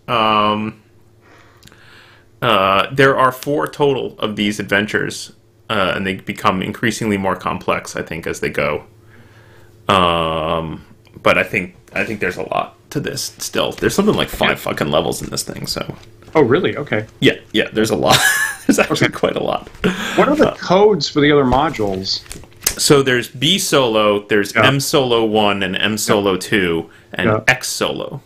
that. Um, uh, there are four total of these adventures, uh, and they become increasingly more complex. I think as they go. Um, but I think I think there's a lot to this still. There's something like five fucking levels in this thing. So Oh, really? Okay. yeah, yeah. There's a lot. (laughs) there's actually Okay. quite a lot. What are the codes for the other modules? So there's B solo, there's Yeah. M solo one and M solo two, and Yeah. X solo.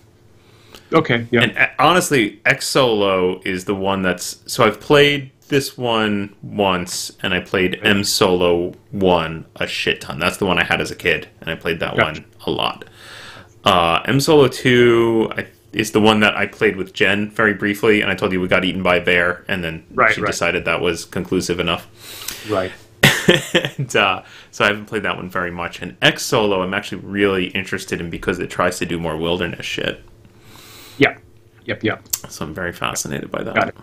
Okay. Yeah. And uh, honestly, X Solo is the one that's. So I've played this one once, and I played M Solo 1 a shit ton. That's the one I had as a kid, and I played that Gotcha. one a lot. Uh, M Solo 2 I, is the one that I played with Jen very briefly, and I told you we got eaten by a bear, and then Right, she right. decided that was conclusive enough. right. (laughs) and uh, so I haven't played that one very much. And X Solo, I'm actually really interested in because it tries to do more wilderness shit. Yeah. Yep. Yep. So I'm very fascinated by that. Got it.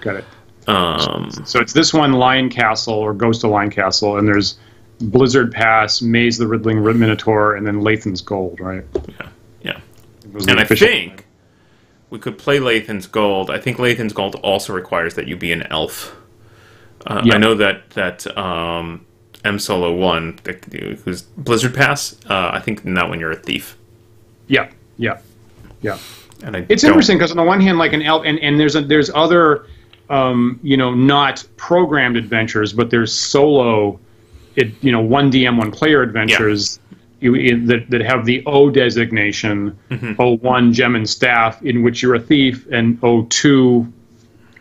Got it. Um, So it's this one, Lion Castle or Ghost of Lion Castle, and there's Blizzard Pass, Maze the Riddling Minotaur, and then Lathan's Gold, right? yeah, yeah. And I think we could play Lathan's Gold. I think Lathan's Gold also requires that you be an elf. Uh, Yeah. I know that that um, M Solo One, who's Blizzard Pass. Uh, I think in that one you're a thief. Yeah. Yeah. Yeah. And I It's don't- interesting because on the one hand, like an elf, and, and there's a, there's other, um, you know, not programmed adventures, but there's solo, it you know, one DM, one player adventures. You, that, that have the O designation, Mm-hmm. O1 gem and staff, in which you're a thief, and O2,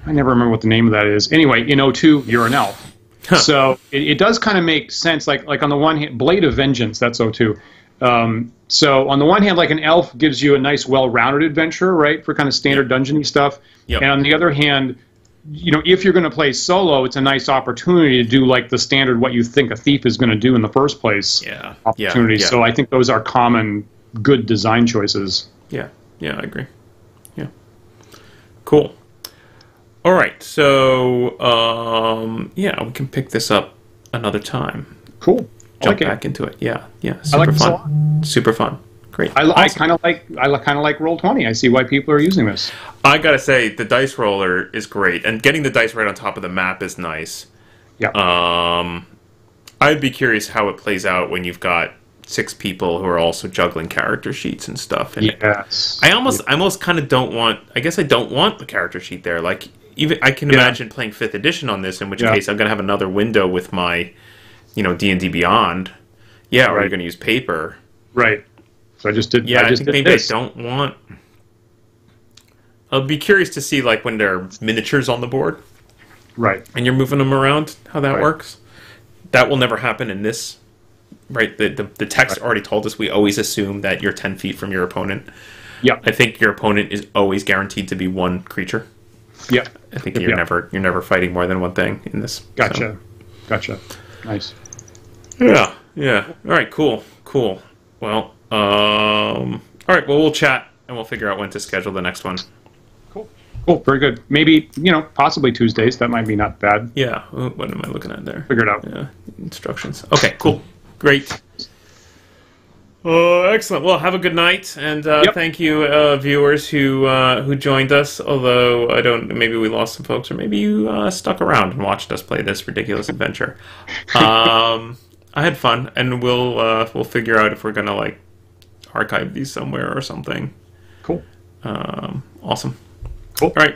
I never remember what the name of that is. Anyway, in O2, you're an elf. So it, it does kind of make sense. Like like on the one hand, Blade of Vengeance, that's O2. Um, so on the one hand, like an elf gives you a nice, well-rounded adventure, right, for kind of standard dungeony stuff. Yep. And on the other hand, you know, if you're going to play solo, it's a nice opportunity to do like the standard what you think a thief is going to do in the first place. Yeah, Opportunities. Yeah, yeah. So I think those are common good design choices. Yeah, yeah, I agree. Yeah. Cool. All right, so um, yeah, we can pick this up another time. Cool. Jump like back it. into it. Yeah, yeah, super like fun. Super fun. Great. I, I kind of like I kind of like Roll20. I see why people are using this. I gotta say, the dice roller is great, and getting the dice right on top of the map is nice. Yeah. Um, I'd be curious how it plays out when you've got six people who are also juggling character sheets and stuff. And yes. I almost, I almost kind of don't want. I guess I don't want the character sheet there. Like, even I can Yeah. imagine playing fifth edition on this, in which Yeah. case I'm gonna have another window with my, you know, D and D Beyond. Yeah, or Right. you're gonna use paper. Right. So I just did. Yeah, I I, just think did maybe this. I don't want. I'll be curious to see like when there are miniatures on the board Right. and you're moving them around, how that Right. works. That will never happen in this. Right, the, the the text Right. already told us we always assume that you're ten feet from your opponent. Yeah. I think your opponent is always guaranteed to be one creature. Yeah. I think you're never you're never fighting more than one thing in this. so- Gotcha. Gotcha. Nice. Yeah, yeah. All right, cool, cool. Well, um, all right. Well, we'll chat and we'll figure out when to schedule the next one. Cool. Cool. Very good. Maybe you know, possibly Tuesdays. That might be not bad. Yeah. What am I looking at there? Figure it out. Yeah. Instructions. Okay. Cool. Great. Oh, excellent. Well, have a good night, and uh, Yep. thank you, uh, viewers who uh, who joined us. Although I don't, maybe we lost some folks, or maybe you uh, stuck around and watched us play this ridiculous adventure. (laughs) Um, I had fun, and we'll uh, we'll figure out if we're gonna like archive these somewhere or something. Cool. Um, awesome. Cool. All right.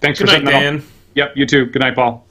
Thanks Good for night, setting that up. Dan. Yep. You too. Good night, Paul.